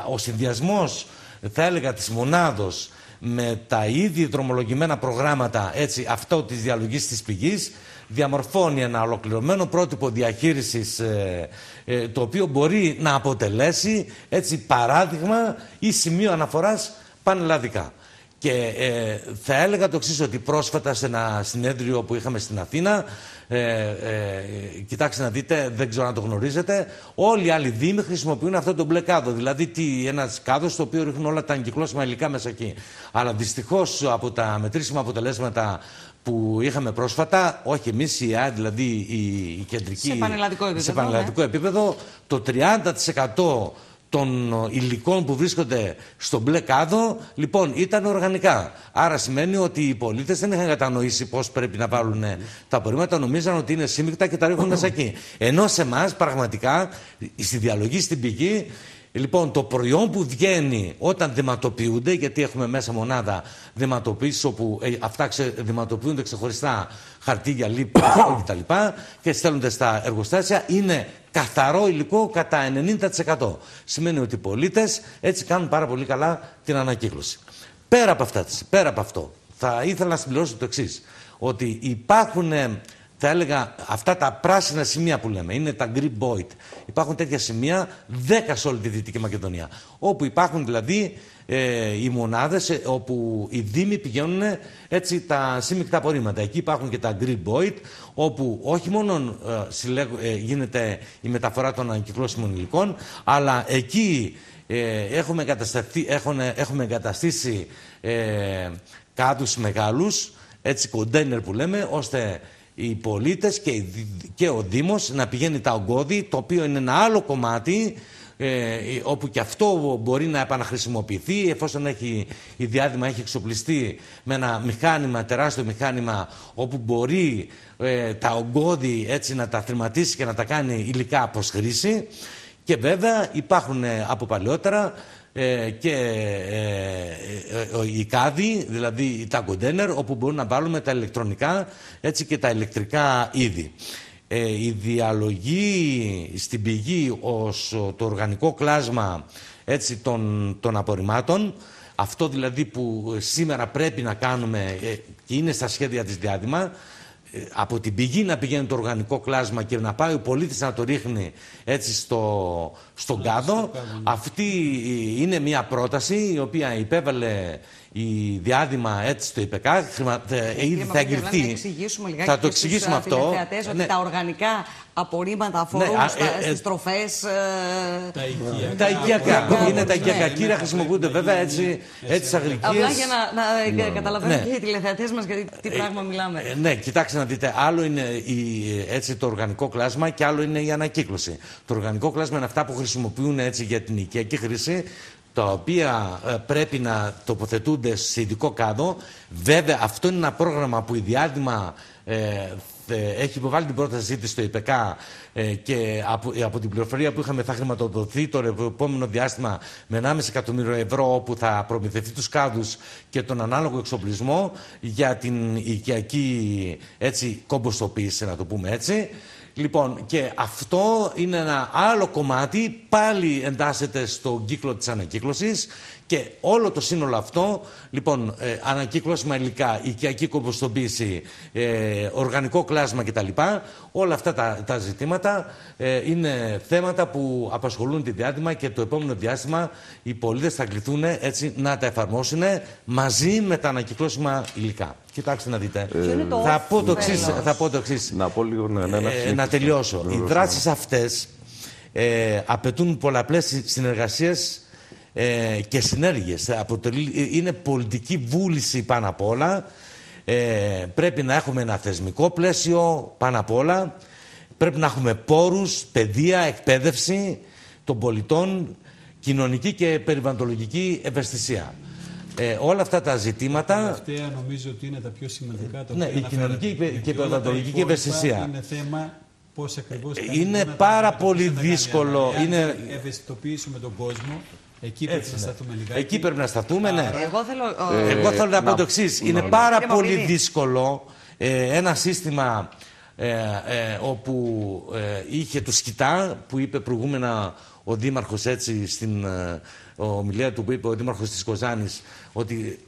Ο συνδυασμός θα έλεγα της μονάδος με τα ήδη δρομολογημένα προγράμματα έτσι, αυτό της διαλογής της πηγής διαμορφώνει ένα ολοκληρωμένο πρότυπο διαχείρισης ε, ε, το οποίο μπορεί να αποτελέσει έτσι, παράδειγμα ή σημείο αναφοράς πανελλαδικά. Και ε, θα έλεγα το εξής ότι πρόσφατα σε ένα συνέδριο που είχαμε στην Αθήνα ε, ε, κοιτάξτε να δείτε, δεν ξέρω αν το γνωρίζετε, όλοι οι άλλοι δήμοι χρησιμοποιούν αυτό το μπλε κάδο. Δηλαδή τι, ένας κάδος στο οποίο ρίχνουν όλα τα εγκυκλώσιμα υλικά μέσα εκεί. Αλλά δυστυχώς από τα μετρήσιμα αποτελέσματα που είχαμε πρόσφατα, όχι εμείς, η ΑΕ, δηλαδή η, κεντρική. Σε πανελλαδικό επίπεδο. Σε πανελλαδικό ναι. επίπεδο, το 30% των υλικών που βρίσκονται στον μπλε κάδο, λοιπόν, ήταν οργανικά. Άρα σημαίνει ότι οι πολίτες δεν είχαν κατανοήσει πώς πρέπει να βάλουν τα απορρίμματα, νομίζαν ότι είναι σύμμυκτα και τα ρίχνουν μέσα εκεί. Ενώ σε εμάς, πραγματικά, στη διαλογή στην πηγή, Λοιπόν, το προϊόν που βγαίνει όταν δεματοποιούνται, γιατί έχουμε μέσα μονάδα δεματοποίησης, όπου ε, αυτά ξε, δεματοποιούνται ξεχωριστά χαρτί λίπη [coughs] κτλ. και στέλνονται στα εργοστάσια, είναι καθαρό υλικό κατά 90%. Σημαίνει ότι οι πολίτες έτσι κάνουν πάρα πολύ καλά την ανακύκλωση. Πέρα από, αυτά, πέρα από αυτό, θα ήθελα να συμπληρώσω το εξής. Ότι υπάρχουν θα έλεγα αυτά τα πράσινα σημεία που λέμε, είναι τα Green Boyd. Υπάρχουν τέτοια σημεία 10 σε όλη τη Δυτική Μακεδονία. Όπου υπάρχουν δηλαδή ε, οι μονάδες ε, όπου οι Δήμοι πηγαίνουν έτσι τα σύμμυκτα απορρίμματα. Εκεί υπάρχουν και τα Green Boyd, όπου όχι μόνο ε, ε, γίνεται η μεταφορά των ανακυκλώσιμων υλικών, αλλά εκεί έχουμε, έχουμε, έχουμε εγκαταστήσει κάδους μεγάλους, έτσι κοντέινερ που λέμε, ώστε οι πολίτες και, και ο Δήμος να πηγαίνει τα ογκώδη, το οποίο είναι ένα άλλο κομμάτι ε, όπου και αυτό μπορεί να επαναχρησιμοποιηθεί εφόσον έχει, η διάδημα έχει εξοπλιστεί με ένα μηχάνημα, τεράστιο μηχάνημα όπου μπορεί ε, τα ογκώδη έτσι να τα θρηματίσει και να τα κάνει υλικά προς χρήση. Και βέβαια υπάρχουν ε, από παλαιότερα ε, και ε, ε, η κάδη, δηλαδή τα κοντένερ, όπου μπορούμε να βάλουμε τα ηλεκτρονικά έτσι και τα ηλεκτρικά είδη. η διαλογή στην πηγή ως το οργανικό κλάσμα έτσι, των, των απορριμμάτων, αυτό δηλαδή που σήμερα πρέπει να κάνουμε και είναι στα σχέδια της διάδημα, από την πηγή να πηγαίνει το οργανικό κλάσμα και να πάει ο πολίτης να το ρίχνει έτσι στο, στον κάδο. Ναι. Αυτή είναι μια πρόταση η οποία υπέβαλε η διάδημα έτσι στο ΙΠΕΚΑ. Ήδη θα εγκριθεί. Θα το εξηγήσουμε αυτό. Ότι ναι. τα οργανικά απορρίμματα αφορούν ναι, ε, ε, τροφές... Ε, τα οικιακά. Είναι τα οικιακά. Κύρια χρησιμοποιούνται βέβαια έτσι, έτσι αγρικίες. Απλά για να, να καταλαβαίνουν και οι τηλεθεατές μας γιατί τι πράγμα μιλάμε. ναι, κοιτάξτε να δείτε. Άλλο είναι η, έτσι, το οργανικό κλάσμα και άλλο είναι η ανακύκλωση. Το οργανικό κλάσμα είναι αυτά που χρησιμοποιούν έτσι για την οικιακή χρήση τα οποία πρέπει να τοποθετούνται σε ειδικό κάδο. Βέβαια, αυτό είναι ένα πρόγραμμα που η διάδημα ε, έχει υποβάλει την πρότασή της στο ΙΠΕΚΑ ε, και από, από την πληροφορία που είχαμε θα χρηματοδοθεί το επόμενο διάστημα με 1,5 εκατομμύριο ευρώ όπου θα προμηθευτεί τους κάδους και τον ανάλογο εξοπλισμό για την οικιακή έτσι, κομποστοποίηση, να το πούμε έτσι. Λοιπόν, και αυτό είναι ένα άλλο κομμάτι, πάλι εντάσσεται στον κύκλο της ανακύκλωσης και όλο το σύνολο αυτό, λοιπόν, ε, ανακύκλωσμα υλικά, οικιακή κομποστοποίηση, ε, οργανικό κλάσμα κτλ. Όλα αυτά τα, τα ζητήματα ε, είναι θέματα που απασχολούν τη διάστημα και το επόμενο διάστημα οι πολίτες θα κληθούν έτσι να τα εφαρμόσουν μαζί με τα ανακυκλώσιμα υλικά. Κοιτάξτε να δείτε. θα, πω το εξής, θα πω το εξής. Να πω λίγο, ναι, ναι, ε, να τελειώσω. Οι δράσεις αυτές ε, απαιτούν πολλαπλές συνεργασίες ε, και συνέργειες. είναι πολιτική βούληση πάνω απ' όλα. Ε, πρέπει να έχουμε ένα θεσμικό πλαίσιο πάνω απ' όλα. Πρέπει να έχουμε πόρους, παιδεία, εκπαίδευση των πολιτών, κοινωνική και περιβαλλοντολογική ευαισθησία. Ε, όλα αυτά τα ζητήματα. Τελευταία νομίζω ότι είναι τα πιο σημαντικά. Τα Ναι, οποία η κοινωνική αναφέρατε. και Γιατί όλα τα περιβαλλοντική υπόλοιπα ευαισθησία. Είναι θέμα πώς ακριβώς. Είναι πάρα πολύ δύσκολο, είναι- Είναι... Ευαισθητοποιήσουμε τον κόσμο. Εκεί πρέπει Έτσι, να ναι. σταθούμε λιγάκι. Εκεί πρέπει να σταθούμε, ναι. Εγώ θέλω. Ε, Εγώ θέλω να πω να- το εξή. να- Είναι να- πάρα Κύριε πολύ Μαυρίδη. δύσκολο ε, ένα σύστημα ε, ε, όπου ε, είχε του σκητά που είπε προηγούμενα ο Δήμαρχος έτσι στην ε, ομιλία του που είπε ο Δήμαρχος της Κοζάνης ότι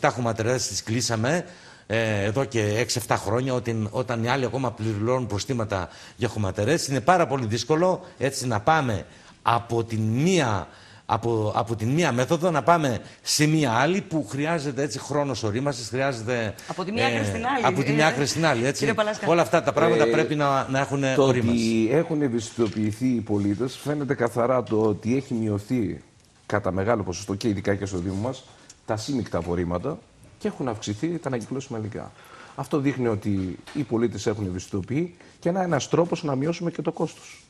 207 χωματερές τις κλείσαμε ε, εδώ και 6-7 χρόνια όταν, όταν οι άλλοι ακόμα πληρώνουν προστήματα για χωματερές είναι πάρα πολύ δύσκολο έτσι να πάμε από την μία από, από την μία μέθοδο να πάμε σε μία άλλη που χρειάζεται έτσι χρόνος ορίμασης, χρειάζεται... Από τη μία άκρη στην άλλη. Από τη μία Ε, άκρη στην άλλη, έτσι. κύριε Παλάσκα. Όλα αυτά τα πράγματα Ε, πρέπει να, να έχουν Το ορίμαση. ότι έχουν ευαισθητοποιηθεί οι πολίτες φαίνεται καθαρά το ότι έχει μειωθεί κατά μεγάλο ποσοστό και ειδικά και στο Δήμο μας τα σύμμικτα απορρίμματα και έχουν αυξηθεί τα ανακυκλώσιμα υλικά. Αυτό δείχνει ότι οι πολίτες έχουν ευαισθητοποιεί και είναι ένας τρόπος να μειώσουμε και το κόστος.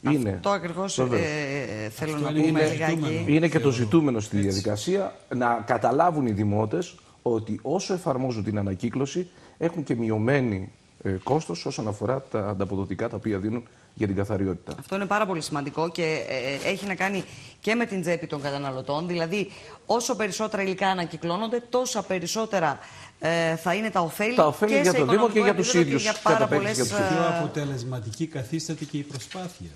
Είναι, Αυτό ακριβώς Βεβαίως. ε, θέλω Αυτό να είναι πούμε ζητούμενο. λιγάκι. είναι και το θεωρώ. ζητούμενο στη διαδικασία να καταλάβουν οι δημότες ότι όσο εφαρμόζουν την ανακύκλωση έχουν και μειωμένη ε, κόστος όσον αφορά τα ανταποδοτικά τα οποία δίνουν για την καθαριότητα. Αυτό είναι πάρα πολύ σημαντικό και ε, έχει να κάνει και με την τσέπη των καταναλωτών. Δηλαδή, όσο περισσότερα υλικά ανακυκλώνονται, τόσα περισσότερα ε, θα είναι τα ωφέλη, Τα ωφέλη και για σε το Δήμο και οικονομικό για τους επίπεδο ίδιους, για κατά πάρα επέκταση πολλές, για τους Πιο ε, αποτελεσματική καθίσταται και η προσπάθεια.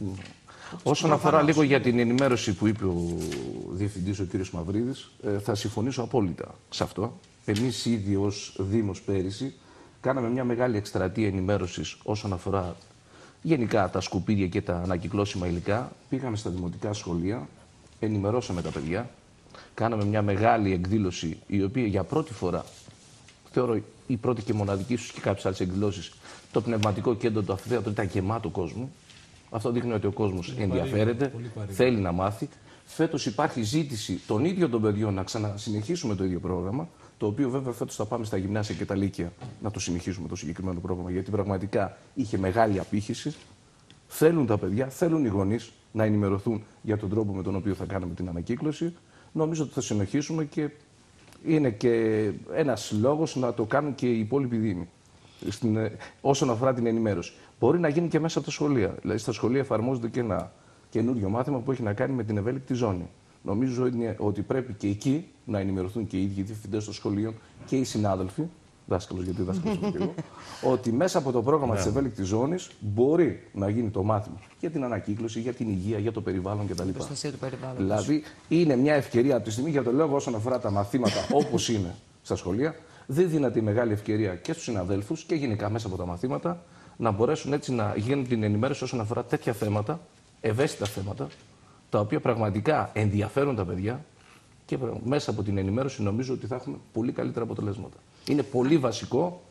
Όσον αφορά λίγο για την ενημέρωση που είπε ο Διευθυντής, ο κ. Μαυρίδης, ε, θα συμφωνήσω απόλυτα σε αυτό. Εμείς ήδη ως Δήμος πέρυσι κάναμε μια μεγάλη εκστρατεία ενημέρωσης όσον αφορά γενικά τα σκουπίδια και τα ανακυκλώσιμα υλικά. Πήγαμε στα δημοτικά σχολεία, ενημερώσαμε τα παιδιά, κάναμε μια μεγάλη εκδήλωση η οποία για πρώτη φορά θεωρώ η πρώτη και μοναδική, ίσω και κάποιες άλλες εκδηλώσεις, το πνευματικό κέντρο του Αφιδέατρου ήταν γεμάτο κόσμο. Αυτό δείχνει ότι ο κόσμος ενδιαφέρεται, πολύ παρήγορο. θέλει να μάθει. Φέτος υπάρχει ζήτηση των ίδιων των παιδιών να ξανασυνεχίσουμε το ίδιο πρόγραμμα. Το οποίο βέβαια φέτος θα πάμε στα γυμνάσια και τα λύκεια να το συνεχίσουμε το συγκεκριμένο πρόγραμμα. Γιατί πραγματικά είχε μεγάλη απήχηση. Θέλουν τα παιδιά, θέλουν οι γονείς να ενημερωθούν για τον τρόπο με τον οποίο θα κάνουμε την ανακύκλωση. Νομίζω ότι θα συνεχίσουμε και είναι και ένας λόγος να το κάνουν και οι υπόλοιποι Δήμοι. Στην, ε, όσον αφορά την ενημέρωση. Μπορεί να γίνει και μέσα από τα σχολεία. Δηλαδή, στα σχολεία εφαρμόζεται και ένα καινούριο μάθημα που έχει να κάνει με την ευέλικτη ζώνη. Νομίζω είναι ότι πρέπει και εκεί να ενημερωθούν και οι ίδιοι διευθυντές των σχολείων και οι συνάδελφοι, δάσκαλος γιατί δάσκαλος είμαι και εγώ, [laughs] ότι μέσα από το πρόγραμμα της ευέλικτης ζώνης μπορεί να γίνει το μάθημα για την ανακύκλωση, για την υγεία, για το περιβάλλον κτλ. προστασία του περιβάλλοντος. Δηλαδή, είναι μια ευκαιρία από τη στιγμή για τον λόγο όσον αφορά τα μαθήματα [laughs] όπως είναι στα σχολεία, δεν δίνεται η μεγάλη ευκαιρία και στους συναδέλφους και γενικά μέσα από τα μαθήματα να μπορέσουν έτσι να γίνουν την ενημέρωση όσον αφορά τέτοια θέματα, ευαίσθητα θέματα, τα οποία πραγματικά ενδιαφέρουν τα παιδιά και πρα- μέσα από την ενημέρωση νομίζω ότι θα έχουμε πολύ καλύτερα αποτελέσματα. Είναι πολύ βασικό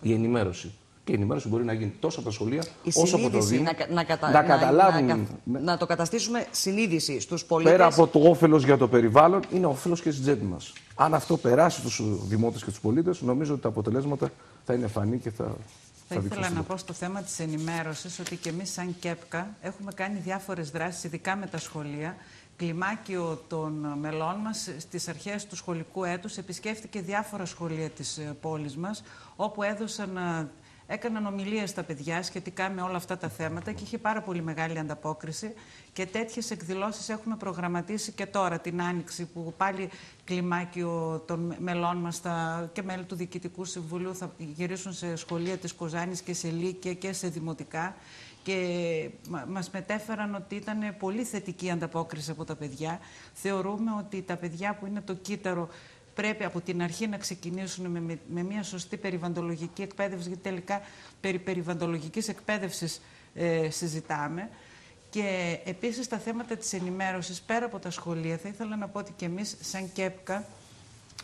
η ενημέρωση. Και η ενημέρωση μπορεί να γίνει τόσο από τα σχολεία Η όσο από το συνείδηση, Δήμο. να, κα- να, κατα... να καταλάβουν. να, ναι. να το καταστήσουμε συνείδηση στους πολίτες. Πέρα από το όφελος για το περιβάλλον, είναι όφελος και στην τσέπη μας. Αν αυτό περάσει στους δημότες και του πολίτες, νομίζω ότι τα αποτελέσματα θα είναι φανή και θα. Θα ήθελα δείξουν να στην πω στο θέμα της ενημέρωσης ότι και εμείς σαν ΚΕΠΚΑ έχουμε κάνει διάφορες δράσεις, ειδικά με τα σχολεία. Κλιμάκιο των μελών μας στις αρχές του σχολικού έτους επισκέφτηκε διάφορα σχολεία της ε, πόλης μας, όπου έδωσαν, ε, έκαναν ομιλίες στα παιδιά σχετικά με όλα αυτά τα θέματα και είχε πάρα πολύ μεγάλη ανταπόκριση και τέτοιες εκδηλώσεις έχουμε προγραμματίσει και τώρα την Άνοιξη που πάλι κλιμάκιο των μελών μας θα, και μέλη του Διοικητικού Συμβουλίου θα γυρίσουν σε σχολεία της Κοζάνης και σε Λύκεια και σε Δημοτικά και μα- μας μετέφεραν ότι ήταν πολύ θετική η ανταπόκριση από τα παιδιά. Θεωρούμε ότι τα παιδιά που είναι το κύτταρο πρέπει από την αρχή να ξεκινήσουν με, με, με μια σωστή περιβαλλοντολογική εκπαίδευση, γιατί τελικά περί περιβαλλοντολογικής εκπαίδευσης ε, συζητάμε. Και επίσης τα θέματα της ενημέρωσης πέρα από τα σχολεία, θα ήθελα να πω ότι και εμείς σαν ΚΕΠΚΑ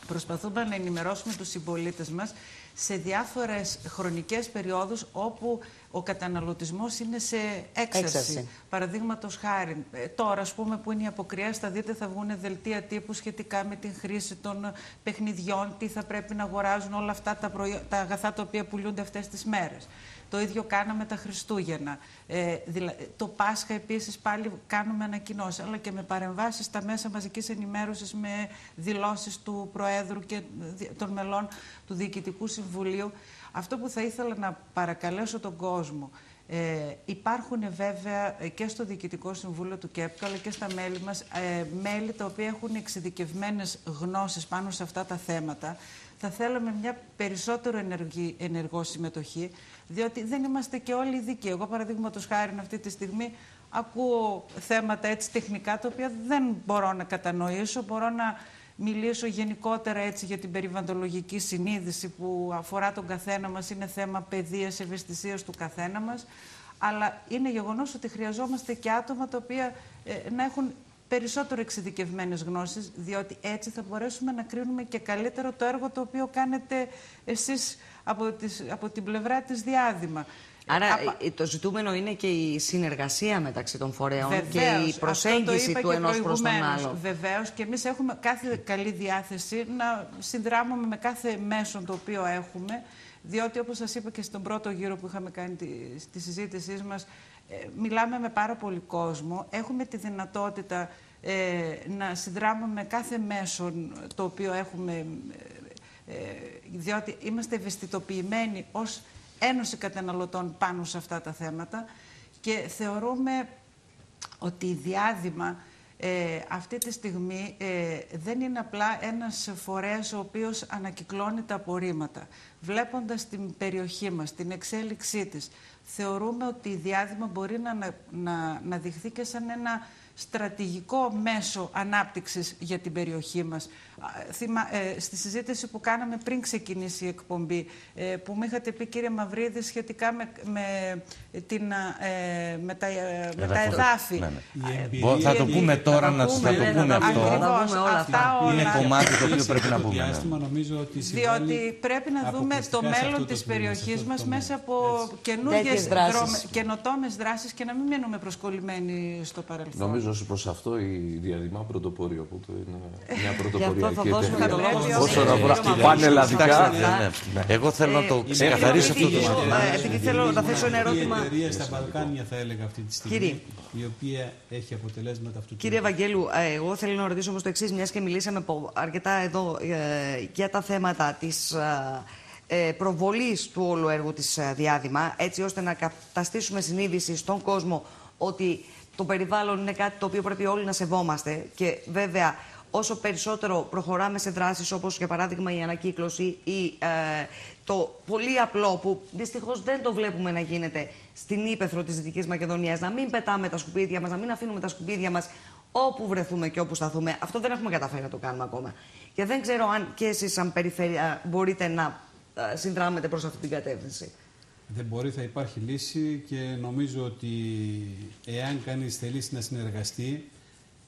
προσπαθούμε να ενημερώσουμε τους συμπολίτες μας σε διάφορες χρονικές περιόδους όπου ο καταναλωτισμός είναι σε έξαρση. Έξαρση. Παραδείγματος χάρη, ε, τώρα, ας πούμε, που είναι η αποκριά, θα δείτε θα βγουν δελτία τύπου σχετικά με την χρήση των παιχνιδιών, τι θα πρέπει να αγοράζουν όλα αυτά τα, προϊό- τα αγαθά τα οποία πουλούνται αυτές τις μέρες. Το ίδιο κάναμε τα Χριστούγεννα. Ε, δηλα- Το Πάσχα επίσης πάλι κάνουμε ανακοινώσεις, αλλά και με παρεμβάσεις στα μέσα μαζικής ενημέρωσης, με δηλώσεις του Προέδρου και δι- των μελών του Διοικητικού Συμβουλίου. Αυτό που θα ήθελα να παρακαλέσω τον κόσμο, ε, υπάρχουν βέβαια ε, και στο Διοικητικό Συμβούλιο του ΚΕΠΚΟ αλλά και στα μέλη μας ε, μέλη τα οποία έχουν εξειδικευμένες γνώσεις πάνω σε αυτά τα θέματα. Θα θέλαμε μια περισσότερο ενεργή, ενεργό συμμετοχή, διότι δεν είμαστε και όλοι ειδικοί. Εγώ, παραδείγματος χάρη, αυτή τη στιγμή ακούω θέματα έτσι τεχνικά, τα οποία δεν μπορώ να κατανοήσω. Μπορώ να μιλήσω γενικότερα έτσι για την περιβαλλοντολογική συνείδηση που αφορά τον καθένα μας, είναι θέμα παιδείας, ευαισθησίας του καθένα μας. Αλλά είναι γεγονός ότι χρειαζόμαστε και άτομα τα οποία ε, να έχουν περισσότερο εξειδικευμένες γνώσεις, διότι έτσι θα μπορέσουμε να κρίνουμε και καλύτερο το έργο το οποίο κάνετε εσείς από, τις, από την πλευρά της διάδημα. Άρα Απα- ε, το ζητούμενο είναι και η συνεργασία μεταξύ των φορέων και Βεβαίως, η αυτό προσέγγιση το είπα του και ενός προς τον προηγουμένως. άλλο. Βεβαίως και εμείς έχουμε κάθε καλή διάθεση να συνδράμουμε με κάθε μέσο το οποίο έχουμε, διότι όπως σας είπα και στον πρώτο γύρο που είχαμε κάνει τη, στη συζήτησή μας, ε, μιλάμε με πάρα πολύ κόσμο, έχουμε τη δυνατότητα ε, να συνδράμουμε με κάθε μέσο το οποίο έχουμε, ε, ε, διότι είμαστε ευαισθητοποιημένοι ως Ένωση Καταναλωτών πάνω σε αυτά τα θέματα και θεωρούμε ότι η διάδημα ε, αυτή τη στιγμή ε, δεν είναι απλά ένας φορέας ο οποίος ανακυκλώνει τα απορρίμματα. Βλέποντας την περιοχή μας, την εξέλιξή της, θεωρούμε ότι η διάδημα μπορεί να, να, να, να δειχθεί και σαν ένα στρατηγικό μέσο ανάπτυξης για την περιοχή μας. Α, θυμα- ε, στη συζήτηση που κάναμε πριν ξεκινήσει η εκπομπή, ε, που μου είχατε πει κύριε Μαυρίδη σχετικά με, με, την, ε, με, τα, ε, με τα Εδάφη. εδάφη. Ναι, ναι. Η Ε, εμπειρία- Μπο- Θα το η- πούμε τώρα, τα να πούμε, θα το ναι, πούμε θα τα αυτό. πούμε. Ακριβώς, Θα δούμε όλα αυτά αυτά. όλα. Είναι κομμάτι το οποίο πρέπει να το πούμε. ναι. διάστημα νομίζω ότι συμβάλλει Διότι πρέπει να δούμε αποκλειστικά το σε αυτό μέλλον το της τμήμα, σε περιοχής αυτό το μας τομέα. μέσα από Έτσι. καινούργιες Τέτοιες δράσεις. δρόμε- καινοτόμες δράσεις και να μην μείνουμε προσκολλημένοι στο παρελθόν. Νομίζω ότι προς αυτό η διαδημά πρωτοπόριο που το είναι μια Γι' αυτό πρωτοποριακή θα δώσουμε το εταιρεία. λόγο Πρέπει Όσον όλοι- αφορά Κοιτάξτε, πανελλαδικά, Κοιτάξτε, ναι, ναι. Εγώ θέλω να το Ε, ξεκαθαρίσω αυτό το επειδή- ζήτημα. ε, επειδή θέλω να θέσω ένα ερώτημα. Η εταιρεία στα Βαλκάνια θα έλεγα αυτή τη στιγμή, Κύριε. η οποία έχει αποτελέσματα αυτού του Κύριε είδους. Ευαγγέλου, ε, εγώ θέλω να ρωτήσω όμως το εξής, μιας και μιλήσαμε πο- αρκετά εδώ ε, για τα θέματα της ε, ε, προβολής του όλου έργου της ε, Διάδημα, έτσι ώστε να καταστήσουμε συνείδηση στον κόσμο ότι το περιβάλλον είναι κάτι το οποίο πρέπει όλοι να σεβόμαστε και βέβαια όσο περισσότερο προχωράμε σε δράσεις όπως για παράδειγμα η ανακύκλωση ή ε, το πολύ απλό που δυστυχώς δεν το βλέπουμε να γίνεται στην ύπεθρο της Δυτικής Μακεδονίας, να μην πετάμε τα σκουπίδια μας, να μην αφήνουμε τα σκουπίδια μας όπου βρεθούμε και όπου σταθούμε. Αυτό δεν έχουμε καταφέρει να το κάνουμε ακόμα. Και δεν ξέρω αν και εσείς σαν περιφέρεια μπορείτε να ε, συνδράμετε προς αυτή την κατεύθυνση. Δεν μπορεί, θα υπάρχει λύση και νομίζω ότι εάν κανείς θελήσει να συνεργαστεί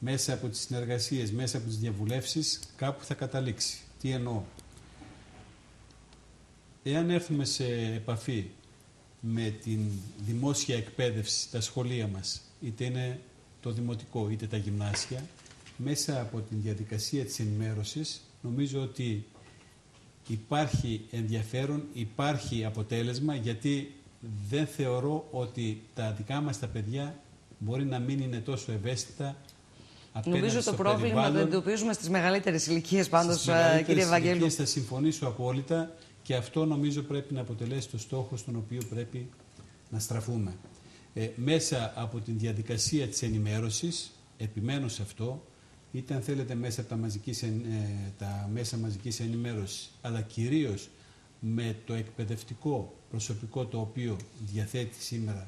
μέσα από τις συνεργασίες, μέσα από τις διαβουλεύσεις, κάπου θα καταλήξει. Τι εννοώ; Εάν έρθουμε σε επαφή με την δημόσια εκπαίδευση στα σχολεία μας, είτε είναι το δημοτικό είτε τα γυμνάσια, μέσα από την διαδικασία της ενημέρωσης, νομίζω ότι υπάρχει ενδιαφέρον, υπάρχει αποτέλεσμα, γιατί δεν θεωρώ ότι τα δικά μας τα παιδιά μπορεί να μην είναι τόσο ευαίσθητα απέναντι Νομίζω στο το πρόβλημα το περιβάλλον. εντοπίζουμε στις μεγαλύτερες ηλικίες πάντως, Στις ε, μεγαλύτερες κύριε Ευαγγέλου. ηλικίες Θα συμφωνήσω απόλυτα και αυτό νομίζω πρέπει να αποτελέσει το στόχο στον οποίο πρέπει να στραφούμε. Ε, μέσα από την διαδικασία της ενημέρωσης, επιμένω σε αυτό, είτε αν θέλετε μέσα από τα, μαζικής, εν- ε, τα μέσα μαζικής ενημέρωσης, αλλά κυρίως με το εκπαιδευτικό προσωπικό το οποίο διαθέτει σήμερα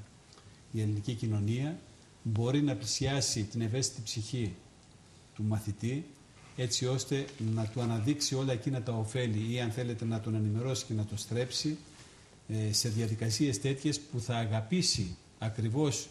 η ελληνική κοινωνία, μπορεί να πλησιάσει την ευαίσθητη ψυχή του μαθητή έτσι ώστε να του αναδείξει όλα εκείνα τα ωφέλη ή αν θέλετε να τον ενημερώσει και να το στρέψει ε, σε διαδικασίες τέτοιες που θα αγαπήσει ακριβώς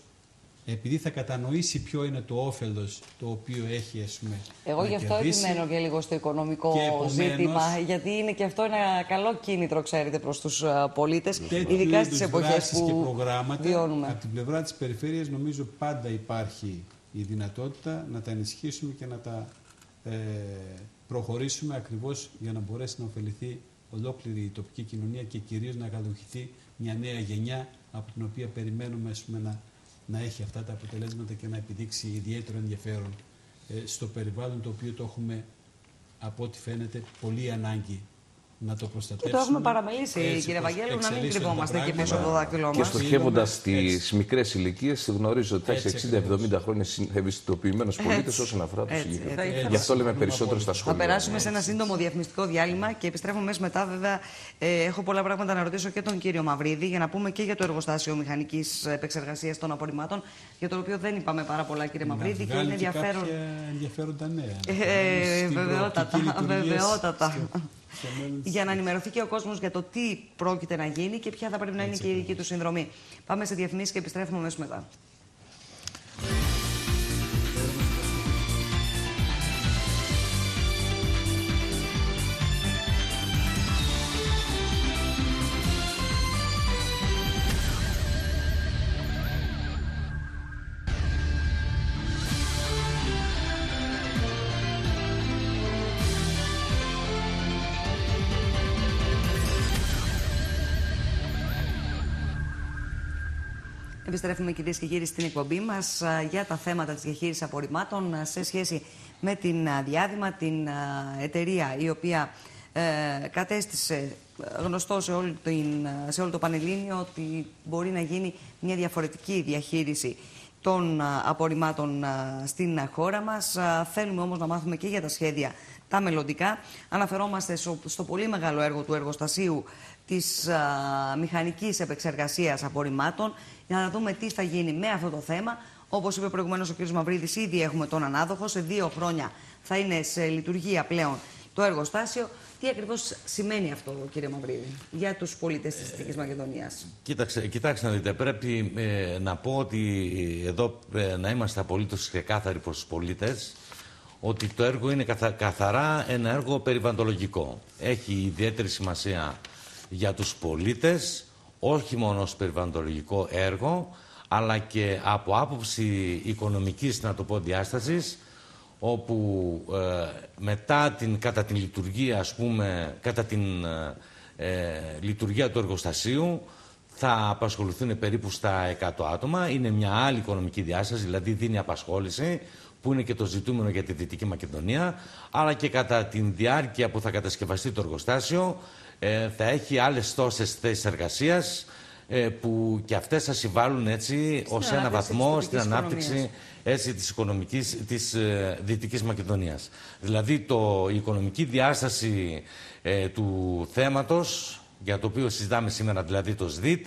επειδή θα κατανοήσει ποιο είναι το όφελος το οποίο έχει ας πούμε, Εγώ να γι' αυτό κερδίσει. επιμένω και λίγο στο οικονομικό Και επομένως- ζήτημα, γιατί είναι και αυτό ένα καλό κίνητρο, ξέρετε, προς τους α, πολίτες, Τέτοιου ειδικά είδους στις εποχές δράσεις και που προγράμματα, βιώνουμε. Από την πλευρά της περιφέρειας νομίζω πάντα υπάρχει η δυνατότητα να τα ενισχύσουμε και να τα ε, προχωρήσουμε ακριβώς για να μπορέσει να ωφεληθεί ολόκληρη η τοπική κοινωνία και κυρίως να καλοχηθεί μια νέα γενιά από την οποία περιμένουμε ας πούμε, να, να έχει αυτά τα αποτελέσματα και να επιδείξει ιδιαίτερο ενδιαφέρον ε, στο περιβάλλον το οποίο το έχουμε από ό,τι φαίνεται πολύ ανάγκη να το Και προστατεύσουμε. το έχουμε παραμελήσει, Έτσι κύριε πως Βαγγέλου, να μην εξελίσσονται τα κρυβόμαστε εκεί πράγματα. πίσω από το δάκτυλό Και μας. στοχεύοντας Έτσι. στι μικρές ηλικίες, γνωρίζω ότι θα Έτσι έχει ακριβώς. 60-70 χρόνια ευαισθητοποιημένου πολίτε Έτσι. όσον αφορά το Έτσι, συγκεκριμένο. έτσι. ήθελα Γι' αυτό να λέμε συμφωνούμε περισσότερο στα απόλυτα. Θα σχολεία. περάσουμε σε ένα σύντομο διαφημιστικό διάλειμμα και επιστρέφουμε μέσα μετά. Βέβαια, ε, έχω πολλά πράγματα να ρωτήσω και τον κύριο Μαυρίδη για να πούμε και για το εργοστάσιο μηχανικής επεξεργασίας των απορριμμάτων, για το οποίο δεν είπαμε πάρα πολλά, κύριε Να Μαυρίδη, και βγάλει είναι ενδιαφέρον. κάποια ενδιαφέροντα νέα. Ε, Στην βεβαιότατα, προοπτική λειτουργίας βεβαιότατα. στο- στο μέλλον της- Για να ενημερωθεί και ο κόσμος για το τι πρόκειται να γίνει και ποια θα πρέπει να είναι και η δική του συνδρομή. Πάμε σε διαφημίσει και επιστρέφουμε αμέσω μετά. Επιστρέφουμε κυρίες και κύριοι στην εκπομπή μας για τα θέματα της διαχείρισης απορριμμάτων α, σε σχέση με την α, διάδημα, την α, εταιρεία η οποία ε, κατέστησε γνωστό σε, όλη την, α, σε όλο το Πανελλήνιο ότι μπορεί να γίνει μια διαφορετική διαχείριση των α, απορριμμάτων α, στην α, χώρα μας. Α, Θέλουμε όμως να μάθουμε και για τα σχέδια τα μελλοντικά. Αναφερόμαστε στο, στο πολύ μεγάλο έργο του εργοστασίου της α, μηχανικής επεξεργασίας απορριμμάτων για να δούμε τι θα γίνει με αυτό το θέμα. Όπως είπε προηγουμένως ο κ. Μαυρίδης, ήδη έχουμε τον ανάδοχο. Σε δύο χρόνια θα είναι σε λειτουργία πλέον το εργοστάσιο. Τι ακριβώς σημαίνει αυτό, κύριε Μαυρίδη, για τους πολίτες της Δυτικής Μακεδονίας; Κοίταξε, κοιτάξτε να δείτε, πρέπει ε, να πω ότι εδώ ε, να είμαστε απολύτως ξεκάθαροι προς τους πολίτες ότι το έργο είναι καθα- καθαρά ένα έργο περιβαλλοντολογικό. Έχει ιδιαίτερη σημασία για τους πολίτες, όχι μόνο ως περιβαλλοντολογικό έργο, αλλά και από άποψη οικονομικής, να το πω, διάστασης, όπου ε, μετά την, κατά την λειτουργία, ας πούμε, κατά την ε, ε, λειτουργία του εργοστασίου, θα απασχοληθούν περίπου στα 100 άτομα. Είναι μια άλλη οικονομική διάσταση, δηλαδή δίνει απασχόληση, που είναι και το ζητούμενο για τη Δυτική Μακεδονία, αλλά και κατά την διάρκεια που θα κατασκευαστεί το εργοστάσιο, ε, θα έχει άλλες τόσες θέσεις εργασίας, ε, που και αυτές θα συμβάλλουν έτσι ως ένα ανάπτυξη της βαθμό τοπικής στην ανάπτυξη οικονομίας. έτσι, της οικονομικής της ε, Δυτικής Μακεδονίας. Δηλαδή το, η οικονομική διάσταση ε, του θέματος, για το οποίο συζητάμε σήμερα, δηλαδή το ΣΔΙΤ,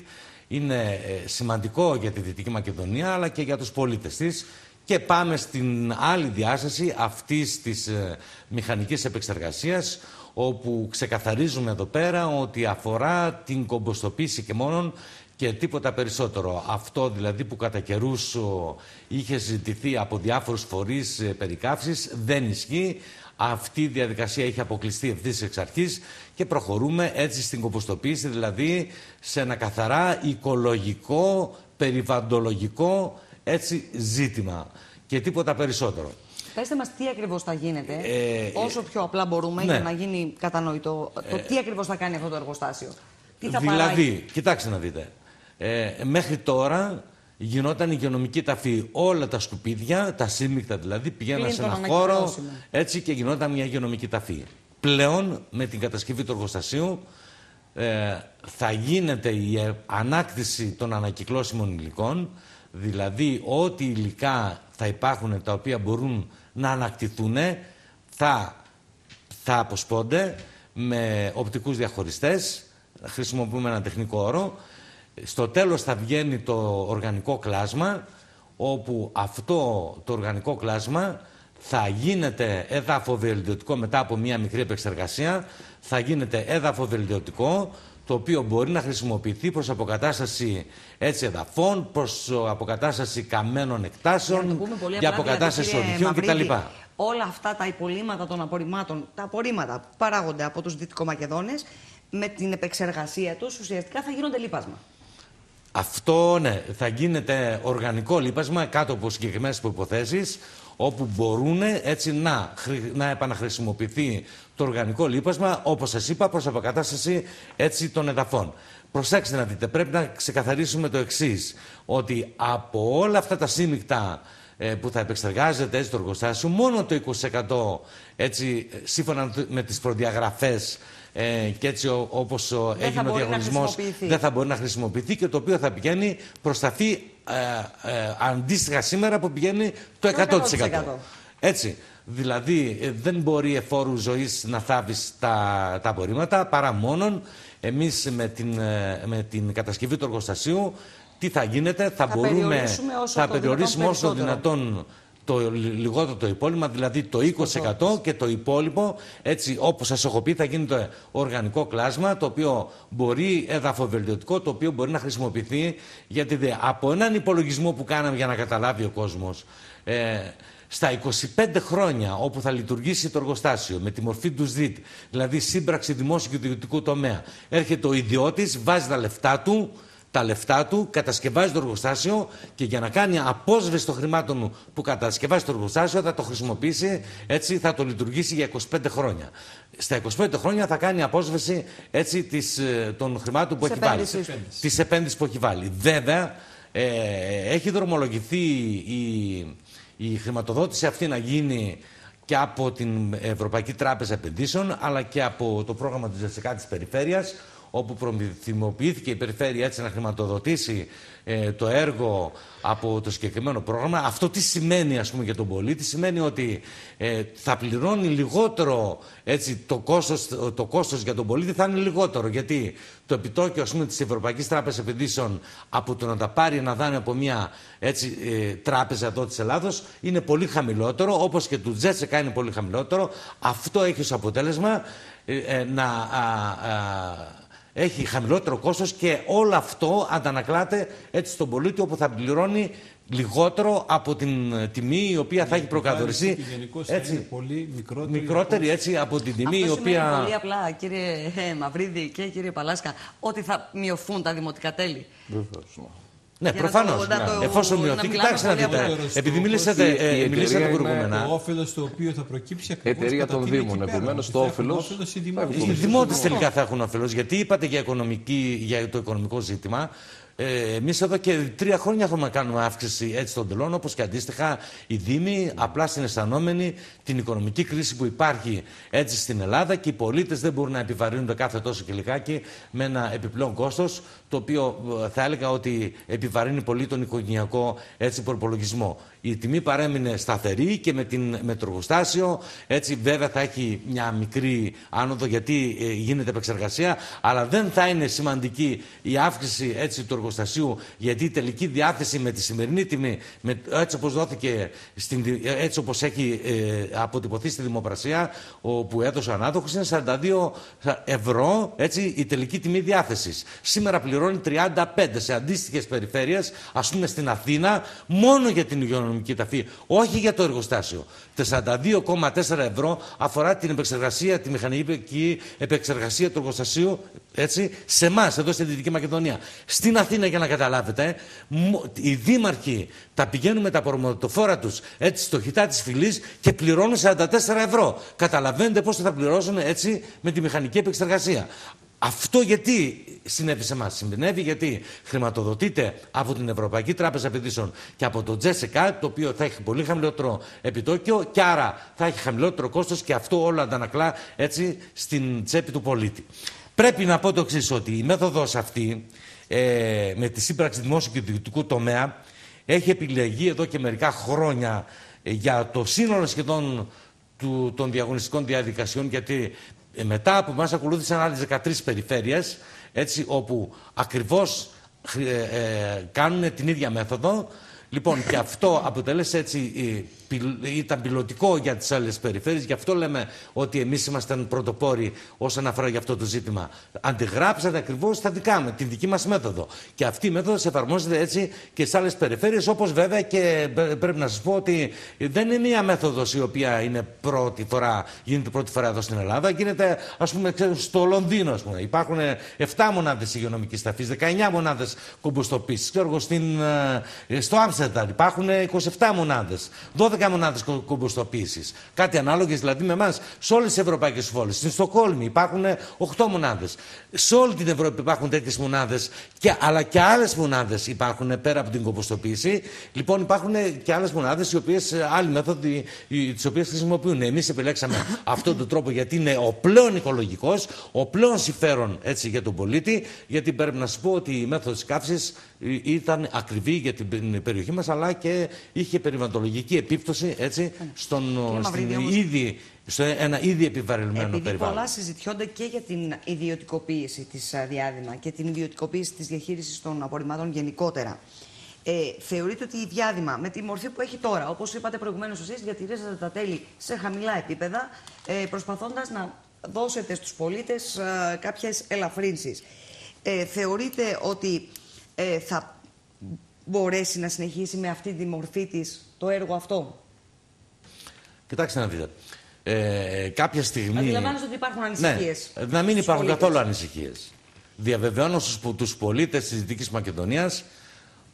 είναι ε, σημαντικό για τη Δυτική Μακεδονία, αλλά και για τους πολίτες της. Και πάμε στην άλλη διάσταση αυτής της ε, μηχανικής επεξεργασίας, όπου ξεκαθαρίζουμε εδώ πέρα ότι αφορά την κομποστοποίηση και μόνον και τίποτα περισσότερο. Αυτό δηλαδή που κατά καιρούς ο, είχε ζητηθεί από διάφορους φορείς ε, περικαύσης δεν ισχύει. Αυτή η διαδικασία έχει αποκλειστεί ευθύς εξ αρχής και προχωρούμε έτσι στην κομποστοποίηση, δηλαδή σε ένα καθαρά οικολογικό, περιβαλλοντολογικό έτσι, ζήτημα και τίποτα περισσότερο. Πετε μας τι ακριβώς θα γίνεται, Ε, όσο πιο απλά μπορούμε, ναι. για να γίνει κατανοητό το τι ακριβώς θα κάνει αυτό το εργοστάσιο. Τι θα δηλαδή, παράγει. κοιτάξτε να δείτε. Ε, μέχρι τώρα γινόταν υγειονομική ταφή. Όλα τα σκουπίδια, τα σύμμυκτα δηλαδή, πηγαίναν Πλην σε των ένα χώρο ανακυκλώσιμων. έτσι και γινόταν μια υγειονομική ταφή. Πλέον με την κατασκευή του εργοστασίου ε, θα γίνεται η ε, ανάκτηση των ανακυκλώσιμων υλικών, δηλαδή ό,τι υλικά θα υπάρχουν τα οποία μπορούν να ανακτηθούν, θα, θα αποσπώνται με οπτικούς διαχωριστές, χρησιμοποιούμε ένα τεχνικό όρο, στο τέλος θα βγαίνει το οργανικό κλάσμα, όπου αυτό το οργανικό κλάσμα θα γίνεται έδαφο βελτιωτικό μετά από μία μικρή επεξεργασία, θα γίνεται έδαφο βελτιωτικό, το οποίο μπορεί να χρησιμοποιηθεί προς αποκατάσταση έτσι εδαφών, προς αποκατάσταση καμένων εκτάσεων, για, για αποκατάσταση οδηγιών κτλ. Όλα αυτά τα υπολείμματα των απορριμμάτων, τα απορρίμματα που παράγονται από τους Δυτικομακεδόνες, με την επεξεργασία τους ουσιαστικά θα γίνονται λίπασμα. Αυτό ναι, θα γίνεται οργανικό λίπασμα κάτω από συγκεκριμένες προποθέσει, όπου μπορούν έτσι να, να επαναχρησιμοποιηθεί το οργανικό λίπασμα, όπως σας είπα, προς αποκατάσταση έτσι των εδαφών. Προσέξτε να δείτε, πρέπει να ξεκαθαρίσουμε το εξής ότι από όλα αυτά τα σύμμυκτα ε, που θα επεξεργάζεται έτσι το εργοστάσιο, μόνο το 20% έτσι, σύμφωνα με τις προδιαγραφές ε, και έτσι όπως έγινε ο διαγωνισμός δεν θα μπορεί να χρησιμοποιηθεί και το οποίο θα πηγαίνει προς τα ε, ε, αντίστοιχα σήμερα που πηγαίνει το 100%. 100%. Έτσι. Δηλαδή ε, δεν μπορεί εφόρου ζωής να θάβεις τα, τα απορρίμματα παρά μόνον εμείς με την, ε, με την κατασκευή του εργοστασίου τι θα γίνεται, θα, θα μπορούμε, περιορίσουμε όσο θα το περιορίσουμε δυνατόν όσο δυνατόν το λιγότερο το υπόλοιπο, δηλαδή το 20% και το υπόλοιπο, έτσι όπως σας έχω πει, θα γίνει το οργανικό κλάσμα, το οποίο μπορεί, εδαφοβελτιωτικό, το οποίο μπορεί να χρησιμοποιηθεί, γιατί από έναν υπολογισμό που κάναμε για να καταλάβει ο κόσμος, ε, στα 25 χρόνια όπου θα λειτουργήσει το εργοστάσιο με τη μορφή του ΣΔΙΤ, δηλαδή σύμπραξη δημόσιου και ιδιωτικού τομέα, έρχεται ο ιδιώτης, βάζει τα λεφτά του, τα λεφτά του, κατασκευάζει το εργοστάσιο και για να κάνει απόσβεση των χρημάτων που κατασκευάζει το εργοστάσιο θα το χρησιμοποιήσει, έτσι θα το λειτουργήσει για 25 χρόνια. Στα 25 χρόνια θα κάνει απόσβεση έτσι, της, ε, των χρημάτων που έχει βάλει. Της επένδυσης που έχει βάλει. Βέβαια, ε, έχει δρομολογηθεί η, η χρηματοδότηση αυτή να γίνει και από την Ευρωπαϊκή Τράπεζα Επενδύσεων αλλά και από το πρόγραμμα της ΔΕΣΕΚΑ της Περιφέρειας όπου προμηθυμοποιήθηκε η περιφέρεια έτσι να χρηματοδοτήσει ε, το έργο από το συγκεκριμένο πρόγραμμα. Αυτό τι σημαίνει ας πούμε για τον πολίτη, σημαίνει ότι ε, θα πληρώνει λιγότερο, έτσι, το, κόστος, το κόστος για τον πολίτη θα είναι λιγότερο. Γιατί το επιτόκιο ας πούμε της Ευρωπαϊκής Τράπεζας Επενδύσεων από το να τα πάρει να δάνει από μια έτσι, ε, τράπεζα εδώ της Ελλάδος είναι πολύ χαμηλότερο, όπως και του Τζέτσεκα είναι πολύ χαμηλότερο. Αυτό έχει ως αποτέλεσμα να έχει χαμηλότερο κόστος και όλο αυτό αντανακλάται έτσι στον πολίτη όπου θα πληρώνει λιγότερο από την ε, τιμή η οποία θα έχει προκαθοριστεί. Έτσι, είναι πολύ μικρότερη, μικρότερη έτσι, από την τιμή Αυτό η οποία. πολύ απλά, κύριε ε, Μαυρίδη και κύριε Παλάσκα, ότι θα μειωθούν τα δημοτικά τέλη. Βεβαίως. Ναι. Ναι, προφανώς. Ναι. Εφόσον μειωθεί, κοιτάξτε να δείτε. Επειδή μιλήσατε, ε, μιλήσατε προηγούμενα. Το όφελος το οποίο θα προκύψει ακριβώς. Εταιρεία των Δήμων. Επομένως, το όφελος. Οι δημότε τελικά θα έχουν όφελος. Γιατί είπατε για, για το οικονομικό ζήτημα. Ε, Εμείς εδώ και τρία χρόνια έχουμε να κάνουμε αύξηση έτσι των τελών, όπως και αντίστοιχα οι Δήμοι, απλά συναισθανόμενοι την οικονομική κρίση που υπάρχει έτσι στην Ελλάδα και οι πολίτες δεν μπορούν να επιβαρύνονται κάθε τόσο και λιγάκι με ένα επιπλέον κόστος, το οποίο ε, θα έλεγα ότι επιβαρύνει πολύ τον οικογενειακό έτσι προπολογισμό. Η τιμή παρέμεινε σταθερή και με, την, με το εργοστάσιο έτσι βέβαια θα έχει μια μικρή άνοδο γιατί ε, γίνεται επεξεργασία αλλά δεν θα είναι σημαντική η αύξηση έτσι του εργοστασίου γιατί η τελική διάθεση με τη σημερινή τιμή με, έτσι όπως δόθηκε στην, έτσι όπως έχει ε, αποτυπωθεί στη δημοπρασία που έδωσε ο ανάδοχος είναι 42 ευρώ έτσι, η τελική τιμή διάθεσης. Σήμερα πληρώνει 35 σε αντίστοιχες περιφέρειες ας πούμε στην Αθήνα μόνο για την υγειονομική οικονομική ταφή, όχι για το εργοστάσιο. 42,4 ευρώ αφορά την επεξεργασία, τη μηχανική επεξεργασία του εργοστασίου έτσι, σε εμάς, εδώ στην Δυτική Μακεδονία. Στην Αθήνα, για να καταλάβετε, οι δήμαρχοι τα πηγαίνουν με τα προμοτοφόρα τους έτσι στο χιτά της φυλής και πληρώνουν 44 ευρώ. Καταλαβαίνετε πώ θα πληρώσουν έτσι με τη μηχανική επεξεργασία. Αυτό γιατί συνέβη σε εμάς. Συνέβη γιατί χρηματοδοτείται από την Ευρωπαϊκή Τράπεζα Επενδύσεων και από το Τζέσεκα, το οποίο θα έχει πολύ χαμηλότερο επιτόκιο και άρα θα έχει χαμηλότερο κόστος και αυτό όλο αντανακλά έτσι στην τσέπη του πολίτη. Πρέπει να πω το εξής, ότι η μέθοδος αυτή ε, με τη σύμπραξη δημόσιου και ιδιωτικού τομέα έχει επιλεγεί εδώ και μερικά χρόνια ε, για το σύνολο σχεδόν του, των διαγωνιστικών διαδικασιών γιατί ε, μετά από μας ακολούθησαν άλλες 13 περιφέρειες, έτσι, όπου ακριβώς ε, ε, κάνουν την ίδια μέθοδο. Λοιπόν, και αυτό αποτέλεσε έτσι ήταν πιλωτικό για τις άλλες περιφέρειες. Γι' αυτό λέμε ότι εμείς ήμασταν πρωτοπόροι όσον αφορά για αυτό το ζήτημα. Αντιγράψατε ακριβώς τα δικά με, τη δική μας μέθοδο. Και αυτή η μέθοδος εφαρμόζεται έτσι και στι άλλες περιφέρειες, όπως βέβαια και πρέπει να σας πω ότι δεν είναι μια μέθοδος η οποία είναι πρώτη φορά, γίνεται πρώτη φορά εδώ στην Ελλάδα. Γίνεται, ας πούμε, στο Λονδίνο, ας πούμε. Υπάρχουν 7 μονάδες υγειονομικής ταφής, 19 μονάδες κομποστοποίησης. Ξέρω εγώ, ε, στο Άμστερνταμ υπάρχουν 27 μονάδες, 12 μονάδε κομποστοποίηση. Κάτι ανάλογες δηλαδή με εμάς σε όλες τις ευρωπαϊκές πόλεις. Στην Στοκόλμη υπάρχουν 8 μονάδες. Σε όλη την Ευρώπη υπάρχουν τέτοιες μονάδες, αλλά και άλλες μονάδες υπάρχουν πέρα από την κομποστοποίηση. Λοιπόν, υπάρχουν και άλλες μονάδες, οι οποίες άλλοι μέθοδοι, τις οποίες χρησιμοποιούν. Εμείς επιλέξαμε [laughs] αυτόν τον τρόπο γιατί είναι ο πλέον οικολογικός, ο πλέον συμφέρον έτσι, για τον πολίτη. Γιατί πρέπει να σας πω ότι η μέθοδος καύσης ήταν ακριβή για την περιοχή μας αλλά και είχε περιβαλλοντολογική επίπτωση έτσι, στον, στην ήδη, στο ένα ήδη επιβαρελμένο Επειδή περιβάλλον. πολλά συζητιόνται και για την ιδιωτικοποίηση της διάδημα και την ιδιωτικοποίηση της διαχείρισης των απορριμμάτων γενικότερα. Ε, θεωρείτε ότι η διάδημα με τη μορφή που έχει τώρα, όπως είπατε προηγουμένως εσείς, διατηρήσατε τα τέλη σε χαμηλά επίπεδα, ε, προσπαθώντας να δώσετε στους πολίτες ε, κάποιες ελαφρύνσεις. Ε, θεωρείτε ότι ε, θα μπορέσει να συνεχίσει με αυτή τη μορφή της το έργο αυτό; Κοιτάξτε να δείτε. Ε, κάποια στιγμή... Αντιλαμβάνεστε ότι υπάρχουν ανησυχίες. Ναι, να μην υπάρχουν καθόλου ανησυχίες. Διαβεβαιώνω στους, τους πολίτες της Δυτικής Μακεδονίας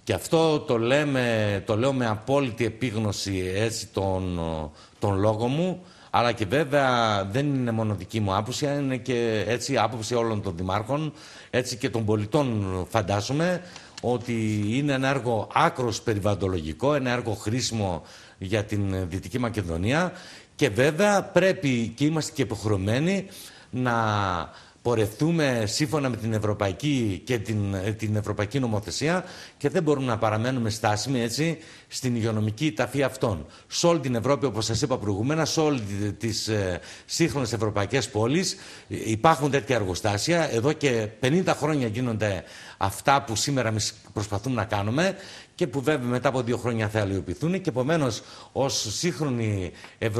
και αυτό το, λέμε, το λέω με απόλυτη επίγνωση έτσι τον, τον λόγο μου αλλά και βέβαια δεν είναι μόνο δική μου άποψη, είναι και έτσι άποψη όλων των δημάρχων, έτσι και των πολιτών φαντάζομαι, ότι είναι ένα έργο άκρος περιβαλλοντολογικό, ένα έργο χρήσιμο για την Δυτική Μακεδονία. Και βέβαια πρέπει και είμαστε και υποχρεωμένοι να πορευτούμε σύμφωνα με την ευρωπαϊκή και την, την ευρωπαϊκή νομοθεσία και δεν μπορούμε να παραμένουμε στάσιμοι έτσι στην υγειονομική ταφή αυτών. Σε όλη την Ευρώπη, όπως σας είπα προηγούμενα, σε όλες τις ε, σύγχρονες ευρωπαϊκές πόλεις υπάρχουν τέτοια εργοστάσια. Εδώ και 50 χρόνια γίνονται αυτά που σήμερα εμείς προσπαθούμε να κάνουμε και που βέβαια μετά από δύο χρόνια θα αλλοιοποιηθούν και επομένως ως σύγχρονη, ε,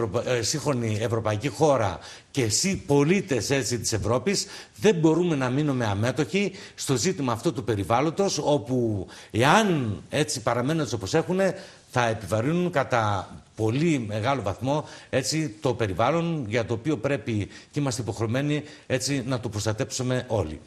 σύγχρονη ευρωπαϊκή χώρα και εσύ πολίτες της Ευρώπης δεν μπορούμε να μείνουμε αμέτωχοι στο ζήτημα αυτό του περιβάλλοντος όπου εάν έτσι παραμένουν όπως έχουν θα επιβαρύνουν κατά πολύ μεγάλο βαθμό έτσι, το περιβάλλον για το οποίο πρέπει και είμαστε υποχρεωμένοι έτσι, να το προστατέψουμε όλοι.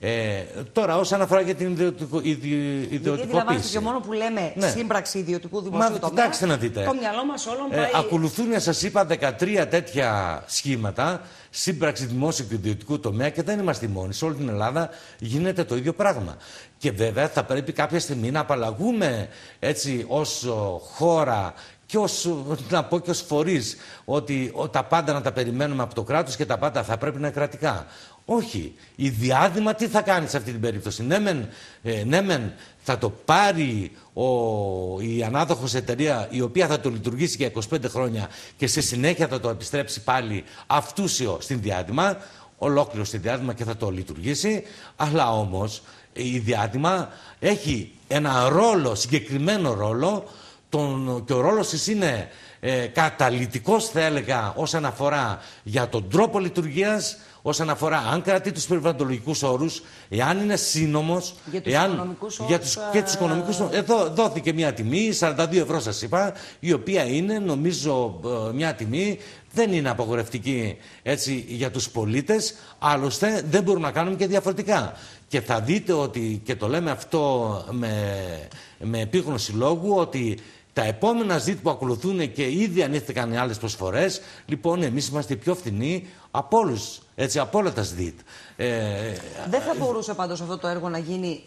Ε, τώρα, όσον αφορά για την ιδιωτικο, ιδιωτικοποίηση. και μόνο που λέμε ναι. σύμπραξη ιδιωτικού δημοσίου Μα, τομέα. να δείτε. Το μυαλό μας όλων ε, πάει. ακολουθούν, σας είπα, 13 τέτοια σχήματα. Σύμπραξη δημόσιου και ιδιωτικού τομέα και δεν είμαστε οι μόνοι. Σε όλη την Ελλάδα γίνεται το ίδιο πράγμα. Και βέβαια θα πρέπει κάποια στιγμή να απαλλαγούμε έτσι ως χώρα και ως, να πω και ως φορείς ότι τα πάντα να τα περιμένουμε από το κράτος και τα πάντα θα πρέπει να είναι κρατικά. Όχι. Η διάδημα τι θα κάνει σε αυτή την περίπτωση; Ναι μεν, ε, ναι, μεν θα το πάρει ο, η ανάδοχος εταιρεία η οποία θα το λειτουργήσει για 25 χρόνια και σε συνέχεια θα το επιστρέψει πάλι αυτούσιο στην διάδημα, ολόκληρο στην διάδημα και θα το λειτουργήσει. Αλλά όμως η διάδημα έχει ένα ρόλο, συγκεκριμένο ρόλο τον, και ο ρόλος της είναι ε, καταλητικός θα έλεγα όσον αφορά για τον τρόπο λειτουργίας όσον αφορά αν κρατεί τους περιβαλλοντολογικούς όρους, εάν είναι σύνομος. Για τους οικονομικούς όρους. Για τους, και τους οικονομικούς Εδώ δόθηκε μια τιμή, 42 ευρώ σας είπα, η οποία είναι νομίζω ε, μια τιμή. Δεν είναι απογορευτική έτσι, για τους πολίτες, άλλωστε δεν μπορούμε να κάνουμε και διαφορετικά. Και θα δείτε ότι, και το λέμε αυτό με, με επίγνωση λόγου, ότι τα επόμενα ζήτητα που ακολουθούν και ήδη ανήθηκαν οι άλλες προσφορές, λοιπόν, εμείς είμαστε πιο φθηνοί από όλους. Έτσι, από όλα τα ΣΔΙΤ. Ε, δεν θα μπορούσε πάντως αυτό το έργο να γίνει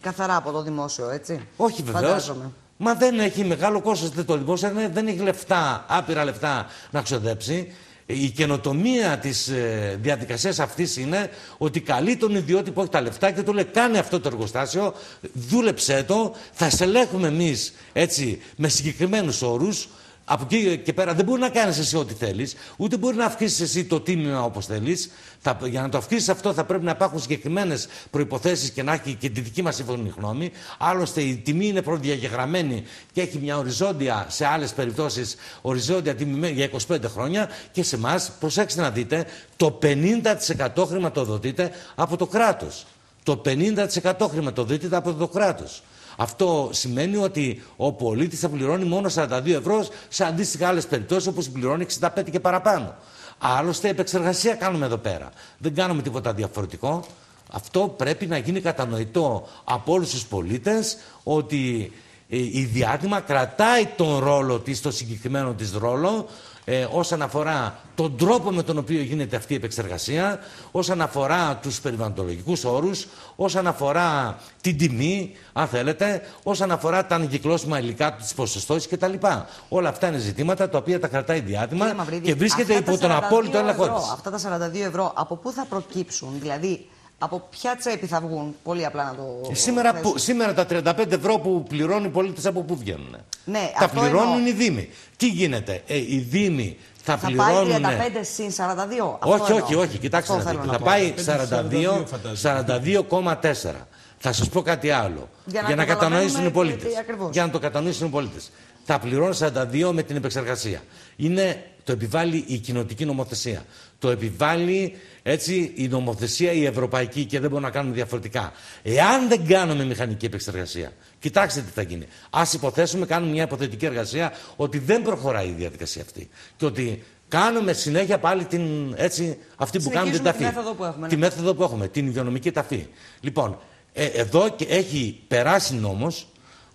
καθαρά από το δημόσιο, έτσι; Όχι βεβαίως. Μα δεν έχει μεγάλο κόστος το δημόσιο, δεν έχει λεφτά, άπειρα λεφτά να ξοδέψει. Η καινοτομία της ε, διαδικασίας αυτής είναι ότι καλεί τον ιδιώτη που έχει τα λεφτά και του λέει: Κάνε αυτό το εργοστάσιο, δούλεψέ το, θα σε ελέγχουμε εμείς με συγκεκριμένους όρους Από εκεί και πέρα δεν μπορεί να κάνεις εσύ ό,τι θέλεις, ούτε μπορεί να αυξήσεις εσύ το τίμημα όπως θέλεις. Για να το αυξήσεις αυτό θα πρέπει να υπάρχουν συγκεκριμένες προποθέσει και να έχει και τη δική μας σύμφωνη γνώμη. Άλλωστε η τιμή είναι προδιαγεγραμμένη και έχει μια οριζόντια, σε άλλες περιπτώσεις, οριζόντια τιμή για 25 χρόνια. Και σε εμάς, προσέξτε να δείτε, το 50% χρηματοδοτείται από το κράτος. Το 50% χρηματοδοτείται από το κράτος. Αυτό σημαίνει ότι ο πολίτης θα πληρώνει μόνο 42 ευρώ σε αντίστοιχα άλλες περιπτώσεις όπω πληρώνει 65 και παραπάνω. Άλλωστε, επεξεργασία κάνουμε εδώ πέρα. Δεν κάνουμε τίποτα διαφορετικό. Αυτό πρέπει να γίνει κατανοητό από όλους τους πολίτες ότι ε, η διάδημα κρατάει τον ρόλο της, το συγκεκριμένο της ρόλο ε, όσον αφορά τον τρόπο με τον οποίο γίνεται αυτή η επεξεργασία, όσον αφορά τους περιβαλλοντολογικούς όρους, όσον αφορά την τιμή, αν θέλετε, όσον αφορά τα ανακυκλώσιμα υλικά της ποσοστώσης κτλ. Όλα αυτά είναι ζητήματα τα οποία τα κρατάει διάδημα και βρίσκεται υπό τον απόλυτο έλεγχό της. Αυτά τα 42 ευρώ από πού θα προκύψουν, δηλαδή από ποια τσέπη θα βγουν, πολύ απλά να το. Ε, σήμερα, που, σήμερα τα 35 ευρώ που πληρώνουν οι πολίτες από πού βγαίνουν; Ναι, τα πληρώνουν εννοώ. οι Δήμοι. Τι γίνεται, ε, οι Δήμοι θα, θα πληρώνουν. Θα πάει 35 συν 42. Όχι, όχι, όχι, κοιτάξτε να δείτε. Θα πάει 42,4. Θα σας πω κάτι άλλο. Για να, για να κατανοήσουν οι πολίτες. Για να το κατανοήσουν οι πολίτες. Θα πληρώνουν 42 με την επεξεργασία. Είναι, το επιβάλλει η κοινοτική νομοθεσία. Το επιβάλλει έτσι, η νομοθεσία η ευρωπαϊκή και δεν μπορούμε να κάνουμε διαφορετικά. Εάν δεν κάνουμε μηχανική επεξεργασία, κοιτάξτε τι θα γίνει. Α υποθέσουμε, κάνουμε μια υποθετική εργασία ότι δεν προχωράει η διαδικασία αυτή. Και ότι κάνουμε συνέχεια πάλι την, έτσι, αυτή που κάνουμε την ταφή. Τη μέθοδο που έχουμε. Τη ναι. μέθοδο που έχουμε, την υγειονομική ταφή. Λοιπόν, ε, εδώ και έχει περάσει νόμος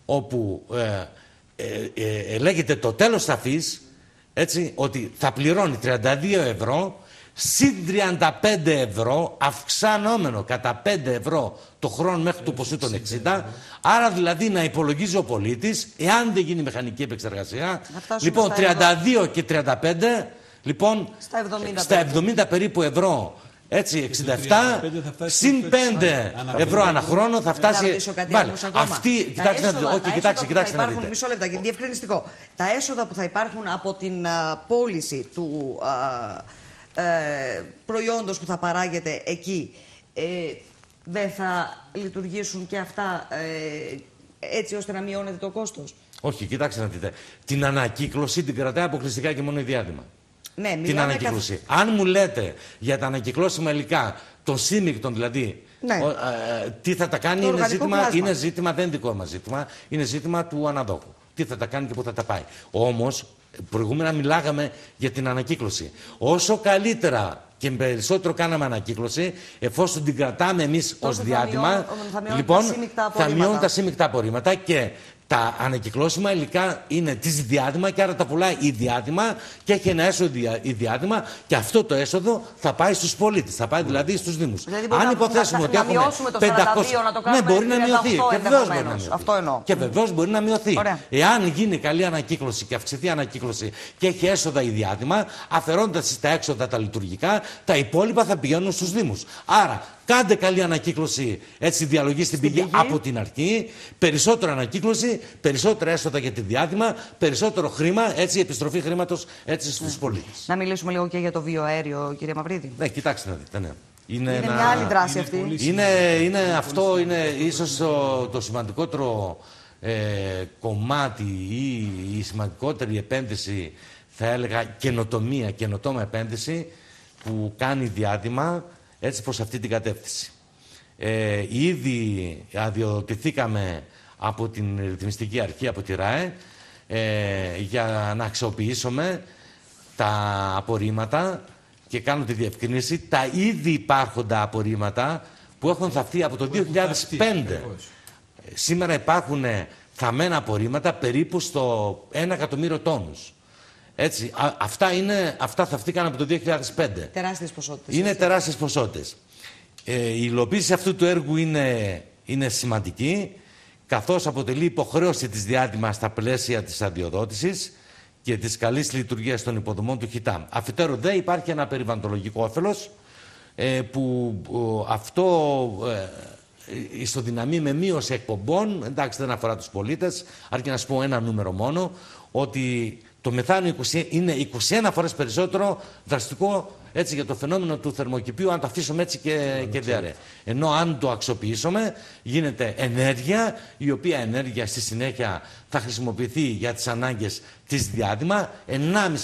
όπου ε, ε, ε, ε λέγεται το τέλος ταφής έτσι, ότι θα πληρώνει 32 ευρώ συν 35 ευρώ, αυξανόμενο κατά 5 ευρώ το χρόνο μέχρι του ποσού των 60. Άρα δηλαδή να υπολογίζει ο πολίτης, εάν δεν γίνει μηχανική επεξεργασία, λοιπόν 32 και 35, λοιπόν στα 70, περίπου ευρώ έτσι, 67 συν 5 ευρώ ανά χρόνο θα φτάσει. Βάλε. Αυτή, κοιτάξτε να όχι, κοιτάξτε, κοιτάξτε να δείτε. Μισό λεπτό, διευκρινιστικό. Τα έσοδα που θα υπάρχουν από την πώληση του ε, προϊόντος που θα παράγεται εκεί ε, δεν θα λειτουργήσουν και αυτά ε, έτσι ώστε να μειώνεται το κόστος; Όχι, κοιτάξτε να δείτε. Την ανακύκλωση την κρατάει αποκλειστικά και μόνο η διάδημα. Ναι, την ανακύκλωση. Αν μου λέτε για τα ανακυκλώσιμα υλικά, των σύμμικτων δηλαδή, ναι. ε, τι θα τα κάνει είναι ζήτημα, είναι ζήτημα, δεν δικό μας ζήτημα, είναι ζήτημα του αναδόχου. Τι θα τα κάνει και πού θα τα πάει. Όμως Προηγούμενα μιλάγαμε για την ανακύκλωση. Όσο καλύτερα και περισσότερο κάναμε ανακύκλωση, εφόσον την κρατάμε εμείς ως διάτημα, λοιπόν, θα μειώνουν τα σύμμυκτα απορρίμματα και τα ανακυκλώσιμα υλικά είναι της διάδημα και άρα τα πουλάει η διάδημα και έχει ένα έσοδο η διάδημα και αυτό το έσοδο θα πάει στους πολίτες, θα πάει δηλαδή στους Δήμους. Δηλαδή Αν υποθέσουμε ότι έχουμε 500. Το 42, να το ναι, μπορεί να μειωθεί. Και βεβαίως μπορεί να μειωθεί. Αυτό εννοώ. Και βεβαίως μπορεί να μειωθεί. Ωραία. Εάν γίνει καλή ανακύκλωση και αυξηθεί η ανακύκλωση και έχει έσοδα η διάδημα, αφαιρώντας τα έξοδα τα λειτουργικά, τα υπόλοιπα θα πηγαίνουν στους Δήμους. Άρα Κάντε καλή ανακύκλωση, έτσι διαλογή στην, πηγή, από την αρχή. Περισσότερο ανακύκλωση, περισσότερα έσοδα για τη διάδημα, περισσότερο χρήμα, έτσι επιστροφή χρήματος έτσι στους ναι. πολίτες. Να μιλήσουμε λίγο και για το βιοαέριο, κύριε Μαυρίδη. Ναι, κοιτάξτε να δείτε. Ναι. Είναι, είναι ένα... μια άλλη δράση είναι αυτή. Είναι, είναι αυτό είναι ίσως το, το σημαντικότερο ε, κομμάτι ή η σημαντικότερη επένδυση, θα έλεγα καινοτομία, καινοτόμα επένδυση που κάνει διάδημα έτσι προς αυτή την κατεύθυνση. Ε, ήδη αδειοδοτηθήκαμε από την ρυθμιστική αρχή, από τη ΡΑΕ, ε, για να αξιοποιήσουμε τα απορρίμματα και κάνω τη διευκρίνηση, τα ήδη υπάρχοντα απορρίμματα που έχουν θαυτεί από το 2005. Σήμερα υπάρχουν θαμμένα απορρίμματα περίπου στο 1 εκατομμύριο τόνους. Έτσι, α, αυτά, είναι, αυτά θαυτήκαν από το 2005. Τεράστιες ποσότητες. Είναι τεράστιες ποσότητες. Ε, η υλοποίηση αυτού του έργου είναι, είναι σημαντική, καθώς αποτελεί υποχρέωση της διάδημα στα πλαίσια της αδειοδότησης και της καλής λειτουργίας των υποδομών του ΧΙΤΑ. Αφιτέρου δε υπάρχει ένα περιβαλλοντολογικό όφελος, ε, που αυτό ε, ισοδυναμεί με μείωση εκπομπών, εντάξει δεν αφορά τους πολίτες, αρκεί να σου πω ένα νούμερο μόνο, ότι Το μεθάνιο 20 είναι 21 φορές περισσότερο δραστικό έτσι, για το φαινόμενο του θερμοκηπίου αν το αφήσουμε έτσι και, και διαρρέ. Ενώ αν το αξιοποιήσουμε γίνεται ενέργεια η οποία ενέργεια στη συνέχεια θα χρησιμοποιηθεί για τις ανάγκες της διάδημα 1,5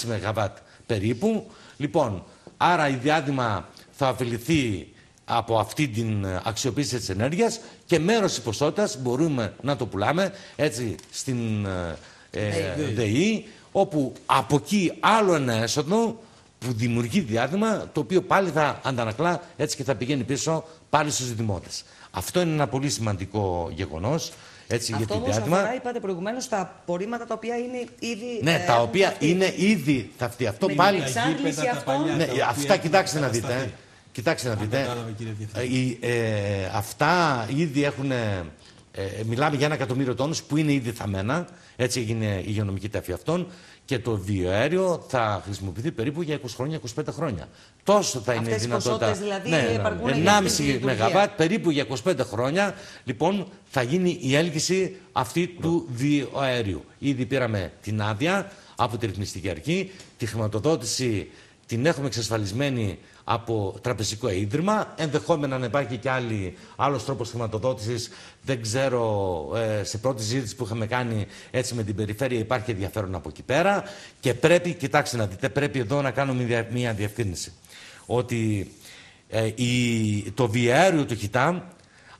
ΜΒ περίπου. Λοιπόν, άρα η διάδημα θα ωφεληθεί από αυτή την αξιοποίηση της ενέργειας και μέρος της ποσότητας μπορούμε να το πουλάμε έτσι στην ε, ε ΔΕΗ όπου από εκεί άλλο ένα έσοδο που δημιουργεί διάδημα το οποίο πάλι θα αντανακλά έτσι και θα πηγαίνει πίσω πάλι στους δημότες. Αυτό είναι ένα πολύ σημαντικό γεγονός. Έτσι, Αυτό για όμως διάδημα. αφορά, είπατε προηγουμένως, τα απορρίμματα τα οποία είναι ήδη... Ναι, ε, τα έχουν οποία ταυτεί. είναι ήδη θαυτοί. Αυτό Με πάλι. την εξάντληση γήπεδα τα αυτών. παλιά. Ναι, τα οποία αυτά έχουν κοιτάξτε να δείτε. κατασταθεί. ε. Κοιτάξτε να δείτε. κατάλαβα, κύριε Διευθυντή. Ε, οι, ε, αυτά ήδη έχουν. Ε, μιλάμε για ένα εκατομμύριο τόνους που είναι ήδη θαμμένα. Έτσι έγινε η υγειονομική ταφή αυτών. Και το βιοαέριο θα χρησιμοποιηθεί περίπου για 20 χρόνια, 25 χρόνια. Τόσο θα είναι Αυτές η οι δυνατότητα. ποσότητες δηλαδή επαρκούν για αυτή τη 1,5 λειτουργία. ΜΒ περίπου για 25 χρόνια. Λοιπόν, θα γίνει η έλκυση αυτή του βιοαέριου. Ήδη πήραμε την άδεια από τη ρυθμιστική αρχή. Τη χρηματοδότηση την έχουμε εξασφαλισμένη από τραπεζικό ίδρυμα. Ενδεχόμενα να υπάρχει και άλλη, άλλος τρόπος χρηματοδότησης. Δεν ξέρω, ε, σε πρώτη συζήτηση που είχαμε κάνει έτσι με την περιφέρεια υπάρχει ενδιαφέρον από εκεί πέρα. Και πρέπει, κοιτάξτε να δείτε, πρέπει εδώ να κάνουμε μια, μια διευκρίνηση. Ότι ε, η, το βιαέριο του ΧΙΤΑ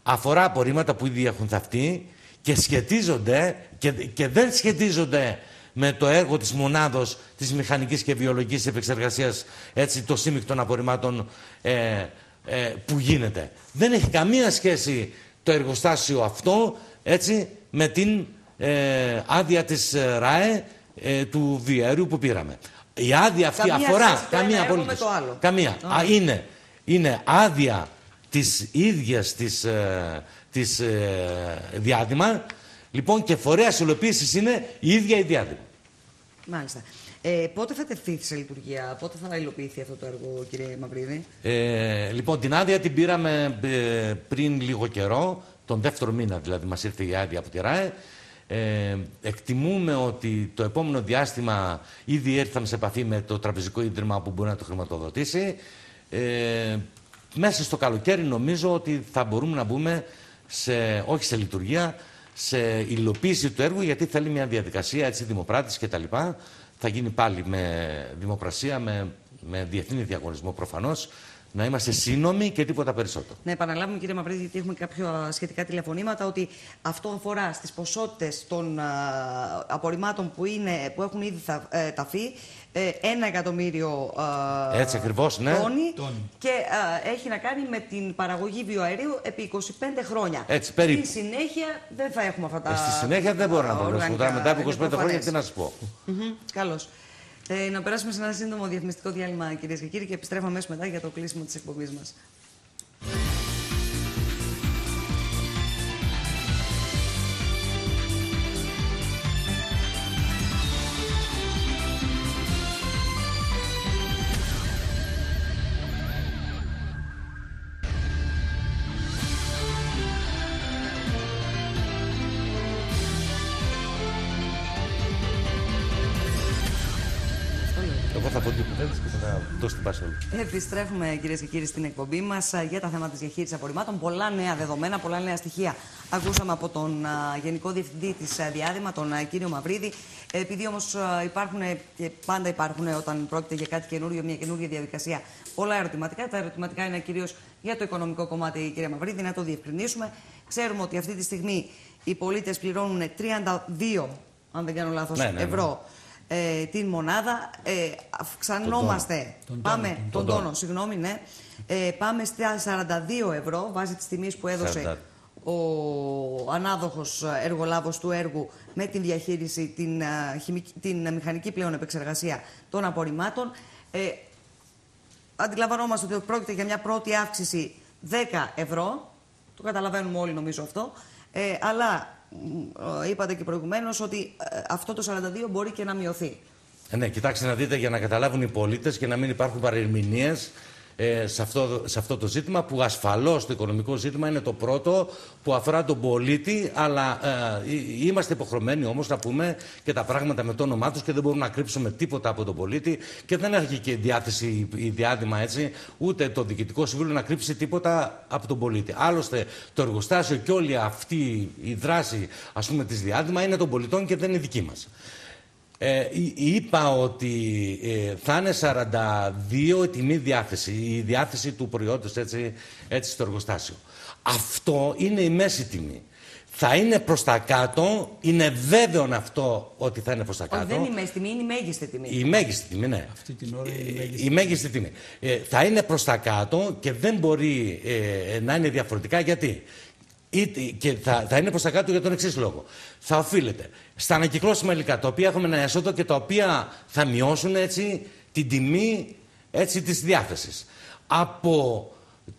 αφορά απορρίμματα που ήδη έχουν θαυτεί και σχετίζονται και, και δεν σχετίζονται με το έργο της μονάδος της μηχανικής και βιολογικής επεξεργασίας έτσι, των σύμμικτων απορριμμάτων ε, ε, που γίνεται. Δεν έχει καμία σχέση το εργοστάσιο αυτό έτσι, με την ε, άδεια της ε, ΡΑΕ ε, του βιαέριου που πήραμε. Η άδεια αυτή Καμία αφορά σχέση το ένα καμία έργο με απολύτως. το άλλο. Καμία. Α. Α, είναι, είναι άδεια της ίδιας της, ε, της ε, διάδημα. Λοιπόν, και φορέας υλοποίησης είναι η ίδια η διάδημα. Μάλιστα. Ε, πότε θα τεθεί σε λειτουργία, πότε θα υλοποιηθεί αυτό το έργο, κύριε Μαυρίδη; Ε, λοιπόν, την άδεια την πήραμε ε, πριν λίγο καιρό, τον δεύτερο μήνα δηλαδή μας ήρθε η άδεια από τη ΡΑΕ. Ε, εκτιμούμε ότι το επόμενο διάστημα ήδη ήρθαμε σε επαφή με το τραπεζικό ίδρυμα που μπορεί να το χρηματοδοτήσει. Ε, μέσα στο καλοκαίρι νομίζω ότι θα μπορούμε να μπούμε σε, όχι σε λειτουργία, σε υλοποίηση του έργου γιατί θέλει μια διαδικασία έτσι δημοπράτηση κτλ. Θα γίνει πάλι με δημοπρασία, με, με διεθνή διαγωνισμό προφανώς, να είμαστε σύνομοι και τίποτα περισσότερο. Να επαναλάβουμε, κύριε Μαυρίδη, γιατί έχουμε κάποια σχετικά τηλεφωνήματα, ότι αυτό αφορά στις ποσότητες των α, απορριμμάτων που, είναι, που έχουν ήδη θα, ε, ταφεί, ε, ένα εκατομμύριο α, Έτσι ακριβώς, ναι. τόνοι Τόνοι. και α, έχει να κάνει με την παραγωγή βιοαερίου επί 25 χρόνια. Έτσι, περίπου. Στη συνέχεια δεν θα έχουμε αυτά τα Ε, στη συνέχεια δεν μπορώ να το οργανικά, δώσω. Τώρα μετά από 25 είναι χρόνια προφανές. τι να σου πω. Μμμ, Καλώς. Ε, να περάσουμε σε ένα σύντομο διαφημιστικό διάλειμμα, κυρίες και κύριοι, και επιστρέφουμε αμέσως μετά για το κλείσιμο της εκπομπής μας. Επιστρέφουμε κυρίες και κύριοι στην εκπομπή μας για τα θέματα της διαχείρισης απορριμμάτων. Πολλά νέα δεδομένα, πολλά νέα στοιχεία. Ακούσαμε από τον α, Γενικό Διευθυντή της Διάδημα, τον α, κύριο Μαυρίδη. Ε, Επειδή όμως υπάρχουν ε, και πάντα υπάρχουν ε, όταν πρόκειται για κάτι καινούριο, μια καινούργια διαδικασία, πολλά ερωτηματικά. Τα ερωτηματικά είναι κυρίως για το οικονομικό κομμάτι, κύριε Μαυρίδη, να το διευκρινίσουμε. Ξέρουμε ότι αυτή τη στιγμή οι πολίτες πληρώνουν 32, αν δεν κάνω λάθος, Ναι, ναι, ναι. ευρώ ε, την μονάδα. Ε, αυξανόμαστε. Τον τόνο. πάμε, Τον τον, τόνο. τόνο, συγγνώμη, ναι. Ε, πάμε στα 42 ευρώ βάσει της τιμής που έδωσε 40. ο ανάδοχος εργολάβος του έργου με την διαχείριση, την, α, χημική, την μηχανική πλέον επεξεργασία των απορριμμάτων. Ε, αντιλαμβανόμαστε ότι πρόκειται για μια πρώτη αύξηση 10 ευρώ. Το καταλαβαίνουμε όλοι νομίζω αυτό. Ε, αλλά μ, ε, είπατε και προηγουμένως ότι ε, αυτό το 42 μπορεί και να μειωθεί. Ε, ναι, κοιτάξτε να δείτε για να καταλάβουν οι πολίτες και να μην υπάρχουν παρερμηνίες. Ε, σε, αυτό, σε αυτό το ζήτημα που ασφαλώς το οικονομικό ζήτημα είναι το πρώτο που αφορά τον πολίτη αλλά ε, είμαστε υποχρεωμένοι όμως να πούμε και τα πράγματα με το όνομά τους και δεν μπορούμε να κρύψουμε τίποτα από τον πολίτη και δεν έχει και διάθεση η διάδημα έτσι ούτε το Διοικητικό Συμβούλιο να κρύψει τίποτα από τον πολίτη. Άλλωστε το εργοστάσιο και όλη αυτή η δράση ας πούμε της διάδημα είναι των πολιτών και δεν είναι δική μας. Ε, είπα ότι ε, θα είναι 42 η τιμή διάθεση, η διάθεση του προϊόντος έτσι, έτσι στο εργοστάσιο. Αυτό είναι η μέση τιμή. Θα είναι προς τα κάτω, είναι βέβαιο αυτό ότι θα είναι προς τα κάτω. δεν είναι η μέση τιμή, είναι η μέγιστη τιμή. Η μέγιστη τιμή, ναι. Αυτή την ώρα είναι η Ε, μέγιστη. η μέγιστη τιμή. Ε, θα είναι προς τα κάτω και δεν μπορεί ε, να είναι διαφορετικά. Γιατί; Είτε- και θα, θα είναι προς τα κάτω για τον εξής λόγο. Θα οφείλεται στα ανακυκλώσιμα υλικά, τα οποία έχουμε ένα έσοδο και τα οποία θα μειώσουν έτσι την τιμή έτσι, της διάθεσης. Από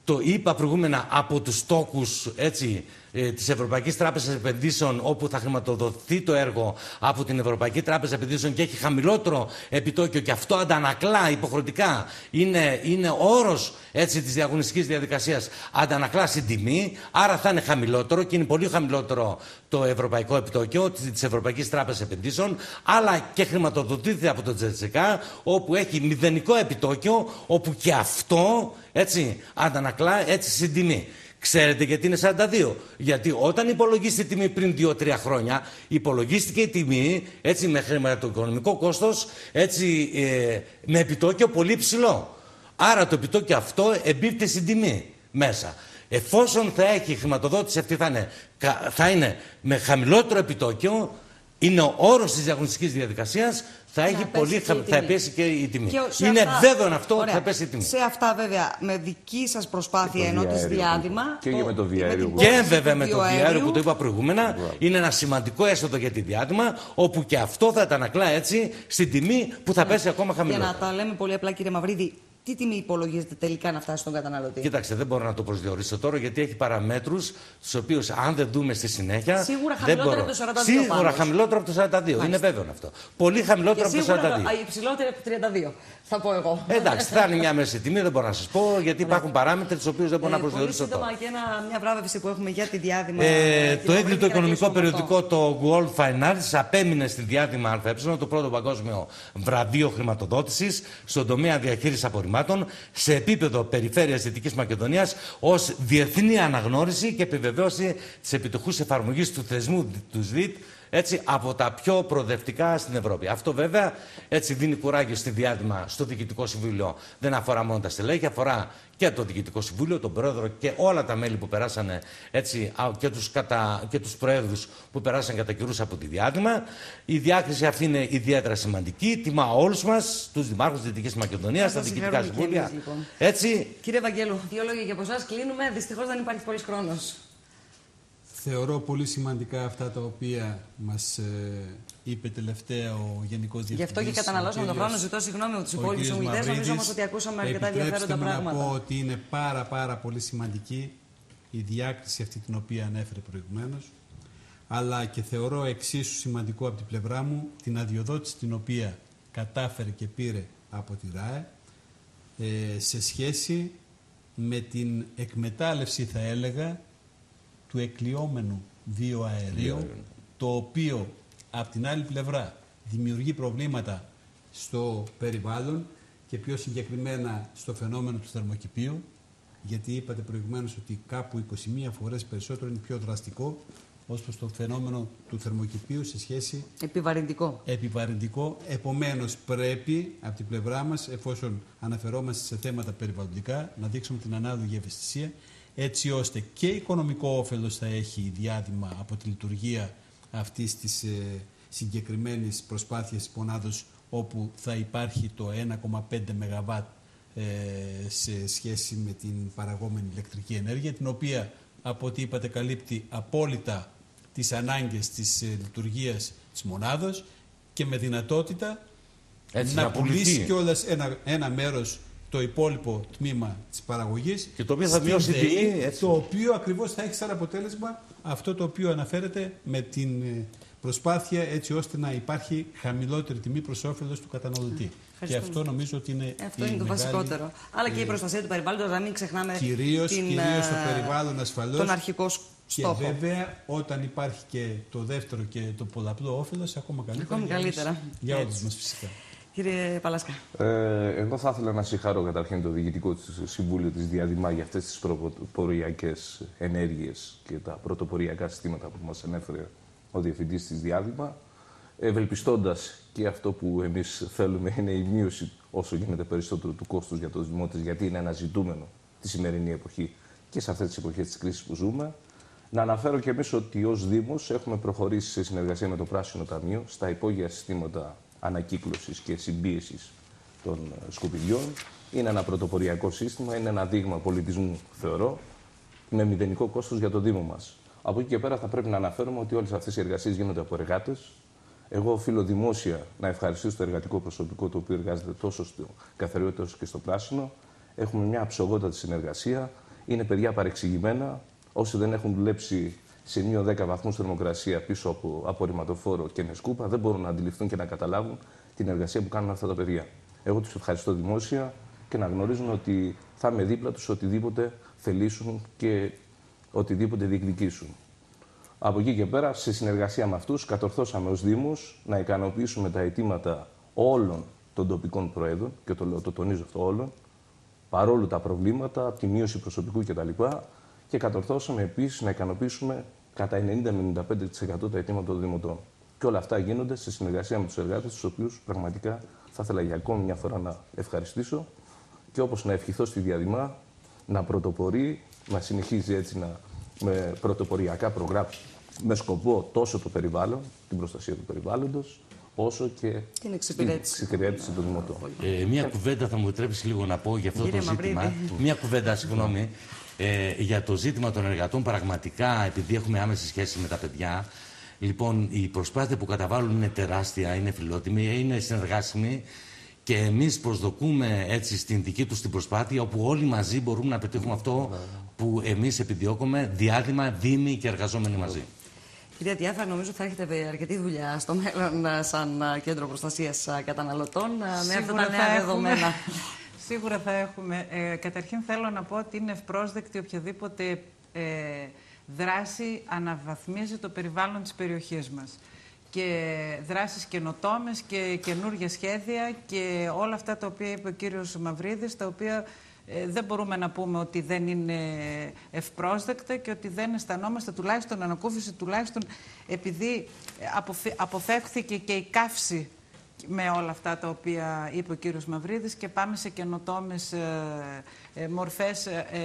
το είπα προηγούμενα από τους στόκους έτσι, ε, της Ευρωπαϊκής Τράπεζας Επενδύσεων όπου θα χρηματοδοθεί το έργο από την Ευρωπαϊκή Τράπεζα Επενδύσεων και έχει χαμηλότερο επιτόκιο και αυτό αντανακλά υποχρεωτικά είναι, είναι όρος έτσι, της διαγωνιστικής διαδικασίας αντανακλά στην τιμή άρα θα είναι χαμηλότερο και είναι πολύ χαμηλότερο το ευρωπαϊκό επιτόκιο της της Ευρωπαϊκής Τράπεζας Επενδύσεων αλλά και χρηματοδοτείται από το Τζετσικά όπου έχει μηδενικό επιτόκιο όπου και αυτό έτσι, αντανακλά έτσι στην τιμή. Ξέρετε γιατί είναι 42. Γιατί όταν υπολογίστηκε η τιμή πριν 2-3 χρόνια, υπολογίστηκε η τιμή έτσι, με χρηματοοικονομικό κόστος έτσι, ε, με επιτόκιο πολύ ψηλό. Άρα το επιτόκιο αυτό εμπίπτει στην τιμή μέσα. Εφόσον θα έχει η χρηματοδότηση αυτή θα είναι, κα- θα είναι με χαμηλότερο επιτόκιο, είναι ο όρος της διαγωνιστικής διαδικασίας, θα, έχει πέσει πολύ, και η θα, θα τιμή. πέσει και η τιμή. Και σε είναι αυτά- βέβαιο αυτό ότι Ωραία. θα πέσει η τιμή. Σε αυτά βέβαια με δική σας προσπάθεια Και το ενώ της διαέριο. διάδημα. Και με το με διαέριο την που- Και πώληση βέβαια του με το βιοαέριου, διάριο που το είπα προηγούμενα, είναι ένα σημαντικό έσοδο για τη διάδημα, όπου και αυτό θα τα ανακλά έτσι στην τιμή που θα πέσει ακόμα Για να χαμηλότερα. τα λέμε πολύ απλά κύριε Μαυρίδη, τι τιμή υπολογίζεται τελικά να φτάσει στον καταναλωτή; Κοίταξε, δεν μπορώ να το προσδιορίσω τώρα γιατί έχει παραμέτρους, του οποίους αν δεν δούμε στη συνέχεια. Σίγουρα δεν χαμηλότερο μπορώ. από το 42 Σίγουρα πάντως. χαμηλότερο από το 42. Είναι βέβαιο αυτό. Πολύ χαμηλότερο Και από το σίγουρα 42. το- α, υψηλότερη από το 32, θα πω εγώ. Εντάξει, θα είναι μια μέση τιμή, δεν μπορώ να σας πω, γιατί υπάρχουν παράμετροι του οποίους δεν μπορώ να Ε, πολύ προσδιορίσω σύντομα τώρα. και ένα, μια βράβευση που έχουμε για τη διάδημα. Ε, κύριε το Μαυρίδη, έγκλητο και να οικονομικό κλείσουμε με αυτό. περιοδικό το World Finance απέμεινε στη διάδημα ΑΕ, το πρώτο παγκόσμιο βραβείο χρηματοδότησης στον τομέα διαχείρισης απορριμμάτων σε επίπεδο περιφέρειας Δυτικής Μακεδονίας ως διεθνή αναγνώριση και επιβεβαίωση της επιτυχούς εφαρμογής του θεσμού του ΣΔΙΤ έτσι, από τα πιο προοδευτικά στην Ευρώπη. Αυτό βέβαια έτσι δίνει κουράγιο στη διάδημα στο Διοικητικό Συμβούλιο. Δεν αφορά μόνο τα στελέχη, αφορά και το Διοικητικό Συμβούλιο, τον Πρόεδρο και όλα τα μέλη που περάσανε έτσι, α, και τους, κατα... και τους Προέδρους που περάσαν κατά καιρούς από τη διάδημα. Η διάκριση αυτή είναι ιδιαίτερα σημαντική. Τιμά όλους μας, τους Δημάρχους της Δυτικής Μακεδονίας, τα σας Διοικητικά συγχαρούμε και Συμβούλια. εμείς, λοιπόν. Έτσι, Κύριε Βαγγέλου, δύο λόγια και από εσάς κλείνουμε. Δυστυχώς δεν υπάρχει πολύ χρόνος. Θεωρώ πολύ σημαντικά αυτά τα οποία μας ε, είπε τελευταία ο Γενικός Διευθυντής. Γι' αυτό και καταναλώσαμε ο τον χρόνο. κύριος- Ζητώ συγγνώμη από τους ο υπόλοιπους κύριος ομιλητές. Νομίζω Μαυρίδης. όμω ότι ακούσαμε αρκετά Επιτρέψτε ενδιαφέροντα μου πράγματα. να πω ότι είναι πάρα πάρα πολύ σημαντική η διάκριση αυτή την οποία ανέφερε προηγουμένως αλλά και θεωρώ εξίσου σημαντικό από την πλευρά μου την αδειοδότηση την οποία κατάφερε και πήρε από τη ΡΑΕ ε, σε σχέση με την εκμετάλλευση θα έλεγα του εκλειόμενου βιοαερίου το οποίο από την άλλη πλευρά δημιουργεί προβλήματα στο περιβάλλον και πιο συγκεκριμένα στο φαινόμενο του θερμοκηπίου γιατί είπατε προηγουμένως ότι κάπου 21 φορές περισσότερο είναι πιο δραστικό ως προς το φαινόμενο του θερμοκηπίου σε σχέση Επιβαρυντικό. επιβαρυντικό. Επομένως πρέπει από την πλευρά μας, εφόσον αναφερόμαστε σε θέματα περιβαλλοντικά, να δείξουμε την ανάλογη ευαισθησία, έτσι ώστε και οικονομικό όφελος θα έχει η διάδημα από τη λειτουργία αυτής της ε, συγκεκριμένης προσπάθειας της μονάδος, όπου θα υπάρχει το 1,5 ΜΒ ε, σε σχέση με την παραγόμενη ηλεκτρική ενέργεια, την οποία από ό,τι είπατε καλύπτει απόλυτα τις ανάγκες της ε, λειτουργίας της μονάδος και με δυνατότητα Έτσι, να, να πουλήσει πουληθεί. κιόλας ένα, ένα μέρος το υπόλοιπο τμήμα της παραγωγής Και το οποίο θα στην μειώσει τη ΔΕΗ, τιμή, έτσι. το οποίο ακριβώς θα έχει σαν αποτέλεσμα αυτό το οποίο αναφέρεται με την ε, προσπάθεια έτσι ώστε να υπάρχει χαμηλότερη τιμή προς όφελος του καταναλωτή. Και αυτό νομίζω ότι είναι. Αυτό η είναι το μεγάλη, βασικότερο. Αλλά και η ε, προστασία του περιβάλλοντος, να μην ξεχνάμε Κυρίως, την, κυρίως το ε, περιβάλλον ασφαλώς τον αρχικό σ- Και στόχο. βέβαια, όταν υπάρχει και το δεύτερο και το πολλαπλό όφελος, ακόμα καλύτερα. Ακόμη για όλους- καλύτερα. Για όλους Έτσι. μας φυσικά. Κύριε Παλάσκα. Ε, εγώ θα ήθελα να συγχαρώ καταρχήν το Διοικητικό της Συμβούλιο της Διαδημά για αυτές τις πρωτοποριακές ενέργειες και τα πρωτοποριακά συστήματα που μας ανέφερε ο Διευθυντής της Διάδημα, ευελπιστώντας και αυτό που εμείς θέλουμε είναι η μείωση όσο γίνεται περισσότερο του κόστους για τους δημότες, γιατί είναι ένα ζητούμενο τη σημερινή εποχή και σε αυτές τις εποχές της κρίσης που ζούμε. Να αναφέρω και εμείς ότι ως Δήμος έχουμε προχωρήσει σε συνεργασία με το Πράσινο Ταμείο στα υπόγεια συστήματα ανακύκλωσης και συμπίεσης των ε, σκουπιδιών. Είναι ένα πρωτοποριακό σύστημα, είναι ένα δείγμα πολιτισμού, θεωρώ, με μηδενικό κόστος για το Δήμο μας. Από εκεί και πέρα θα πρέπει να αναφέρουμε ότι όλες αυτές οι εργασίες γίνονται από εργάτες. Εγώ οφείλω δημόσια να ευχαριστήσω το εργατικό προσωπικό το οποίο εργάζεται τόσο στο καθαριότητα όσο και στο πράσινο. Έχουμε μια αψογότατη συνεργασία. Είναι παιδιά παρεξηγημένα. Όσοι δεν έχουν δουλέψει σε μείον 10 βαθμούς θερμοκρασία πίσω από απορριμματοφόρο και με σκούπα δεν μπορούν να αντιληφθούν και να καταλάβουν την εργασία που κάνουν αυτά τα παιδιά. Εγώ τους ευχαριστώ δημόσια και να γνωρίζουν ότι θα είμαι δίπλα τους οτιδήποτε θελήσουν και οτιδήποτε διεκδικήσουν. Από εκεί και πέρα, σε συνεργασία με αυτούς, κατορθώσαμε ως Δήμος να ικανοποιήσουμε τα αιτήματα όλων των τοπικών προέδρων, και το, λέω, το τονίζω αυτό όλων, παρόλο τα προβλήματα, τη μείωση προσωπικού κτλ. Και κατορθώσαμε επίσης να ικανοποιήσουμε κατά 90-95% τα αιτήματα των Δημοτών. Και όλα αυτά γίνονται σε συνεργασία με τους εργάτες, τους οποίους πραγματικά θα ήθελα για ακόμη μια φορά να ευχαριστήσω και όπως να ευχηθώ στη Διαδημά να πρωτοπορεί, να συνεχίζει έτσι να, με πρωτοποριακά προγράμματα με σκοπό τόσο το περιβάλλον, την προστασία του περιβάλλοντος, όσο και Την εξυπηρέτηση. την εξυπηρέτηση των δημοτών. Ε, μία κουβέντα θα μου επιτρέψεις λίγο να πω για αυτό Κύριε το ζήτημα. Μαυρίδη. Μία κουβέντα, συγγνώμη. Ε, για το ζήτημα των εργατών, πραγματικά, επειδή έχουμε άμεση σχέση με τα παιδιά, λοιπόν, η προσπάθεια που καταβάλουν είναι τεράστια, είναι φιλότιμη, είναι συνεργάσιμη και εμείς προσδοκούμε έτσι στην δική τους την προσπάθεια, όπου όλοι μαζί μπορούμε να πετύχουμε αυτό που εμείς επιδιώκουμε, διάδημα, δήμοι και εργαζόμενοι μαζί. Κυρία Διάφα, νομίζω θα έχετε αρκετή δουλειά στο μέλλον α, σαν α, κέντρο προστασίας καταναλωτών α, με αυτά Σίγουρα τα θα νέα έχουμε. δεδομένα. Σίγουρα θα έχουμε. Ε, καταρχήν θέλω να πω ότι είναι ευπρόσδεκτη οποιαδήποτε ε, δράση αναβαθμίζει το περιβάλλον της περιοχής μας. Και δράσεις καινοτόμες και καινούργια σχέδια και όλα αυτά τα οποία είπε ο κύριος Μαυρίδης, τα οποία ε, δεν μπορούμε να πούμε ότι δεν είναι ευπρόσδεκτα και ότι δεν αισθανόμαστε τουλάχιστον ανακούφιση, τουλάχιστον επειδή αποφε- αποφεύχθηκε και η καύση με όλα αυτά τα οποία είπε ο κύριος Μαυρίδης και πάμε σε καινοτόμες ε, ε, μορφές ε, ε,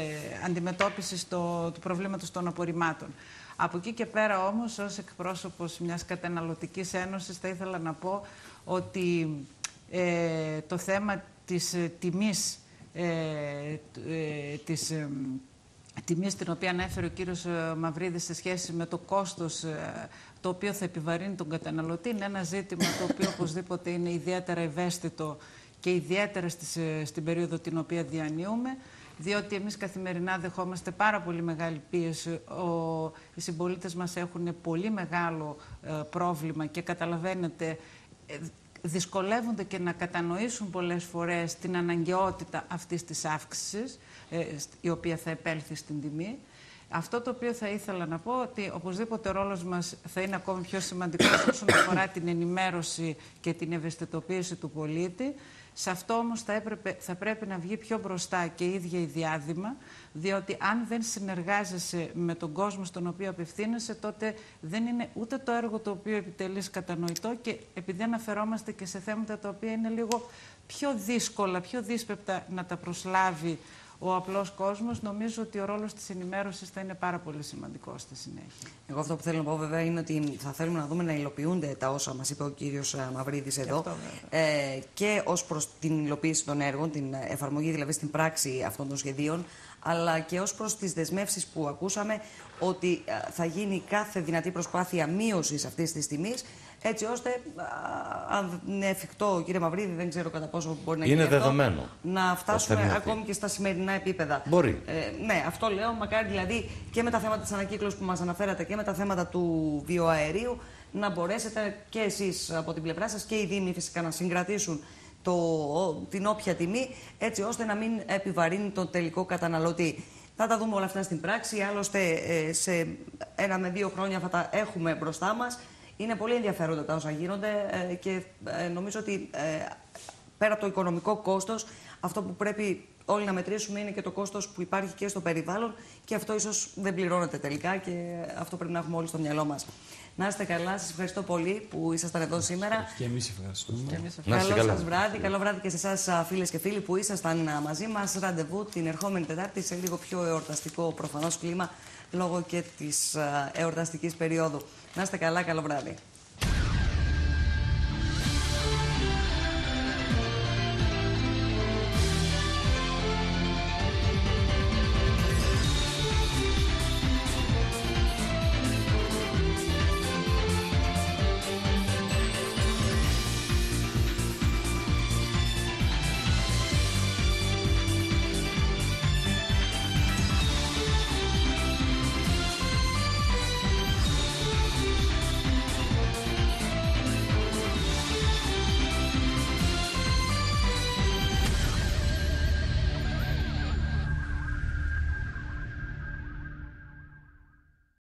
αντιμετώπισης το, του προβλήματος των απορριμμάτων. Από εκεί και πέρα όμως, ως εκπρόσωπος μιας καταναλωτικής ένωσης, θα ήθελα να πω ότι ε, το θέμα της ε, τιμής, ε, τ- ε, της, ε, τιμής την οποία ανέφερε ο κύριος ε, Μαυρίδης σε σχέση με το κόστος ε, το οποίο θα επιβαρύνει τον καταναλωτή είναι ένα ζήτημα το οποίο οπωσδήποτε είναι ιδιαίτερα ευαίσθητο και ιδιαίτερα στις, ε, στην περίοδο την οποία διανύουμε διότι εμείς καθημερινά δεχόμαστε πάρα πολύ μεγάλη πίεση. Ο, οι συμπολίτες μας έχουν πολύ μεγάλο ε, πρόβλημα και καταλαβαίνετε ε, δυσκολεύονται και να κατανοήσουν πολλές φορές την αναγκαιότητα αυτής της αύξησης, ε, στ- η οποία θα επέλθει στην τιμή. Αυτό το οποίο θα ήθελα να πω ότι οπωσδήποτε ο ρόλος μας θα είναι ακόμη πιο σημαντικός όσον αφορά την ενημέρωση και την ευαισθητοποίηση του πολίτη. Σε αυτό όμως θα, έπρεπε, θα πρέπει να βγει πιο μπροστά και η ίδια η διάδημα, διότι αν δεν συνεργάζεσαι με τον κόσμο στον οποίο απευθύνεσαι, τότε δεν είναι ούτε το έργο το οποίο επιτελείς κατανοητό και επειδή αναφερόμαστε και σε θέματα τα οποία είναι λίγο πιο δύσκολα, πιο δύσπεπτα να τα προσλάβει ο απλός κόσμος, νομίζω ότι ο ρόλος της ενημέρωσης θα είναι πάρα πολύ σημαντικός στη συνέχεια. Εγώ αυτό που θέλω να πω βέβαια είναι ότι θα θέλουμε να δούμε να υλοποιούνται τα όσα μας είπε ο κύριος ε, Μαυρίδης εδώ αυτό, ε, και ως προς την υλοποίηση των έργων, την εφαρμογή δηλαδή στην πράξη αυτών των σχεδίων αλλά και ως προς τις δεσμεύσεις που ακούσαμε ότι θα γίνει κάθε δυνατή προσπάθεια μείωσης αυτής της τιμής έτσι ώστε, αν είναι εφικτό, κύριε Μαυρίδη, δεν ξέρω κατά πόσο μπορεί να γίνει. Είναι δεδομένο. να φτάσουμε ακόμη και στα σημερινά επίπεδα. Μπορεί. Ε, ναι, αυτό λέω. Μακάρι δηλαδή και με τα θέματα της ανακύκλωσης που μας αναφέρατε και με τα θέματα του βιοαερίου να μπορέσετε και εσείς από την πλευρά σας και οι Δήμοι φυσικά να συγκρατήσουν το, την όποια τιμή, έτσι ώστε να μην επιβαρύνει τον τελικό καταναλωτή. Θα τα δούμε όλα αυτά στην πράξη. Άλλωστε, ε, σε ένα με δύο χρόνια θα τα έχουμε μπροστά μας. Είναι πολύ ενδιαφέροντα τα όσα γίνονται ε, και ε, νομίζω ότι ε, πέρα από το οικονομικό κόστος, αυτό που πρέπει όλοι να μετρήσουμε είναι και το κόστος που υπάρχει και στο περιβάλλον και αυτό ίσως δεν πληρώνεται τελικά και αυτό πρέπει να έχουμε όλοι στο μυαλό μας. Να είστε καλά, σας ευχαριστώ πολύ που ήσασταν εδώ σήμερα. Και εμείς ευχαριστούμε. Καλό σας βράδυ, καλό βράδυ και σε εσάς φίλες και φίλοι που ήσασταν μαζί μας. Ραντεβού την ερχόμενη Τετάρτη σε λίγο πιο εορταστικό προφανώς κλίμα λόγω και της εορταστικής περίοδου. Να είστε καλά, καλό βράδυ.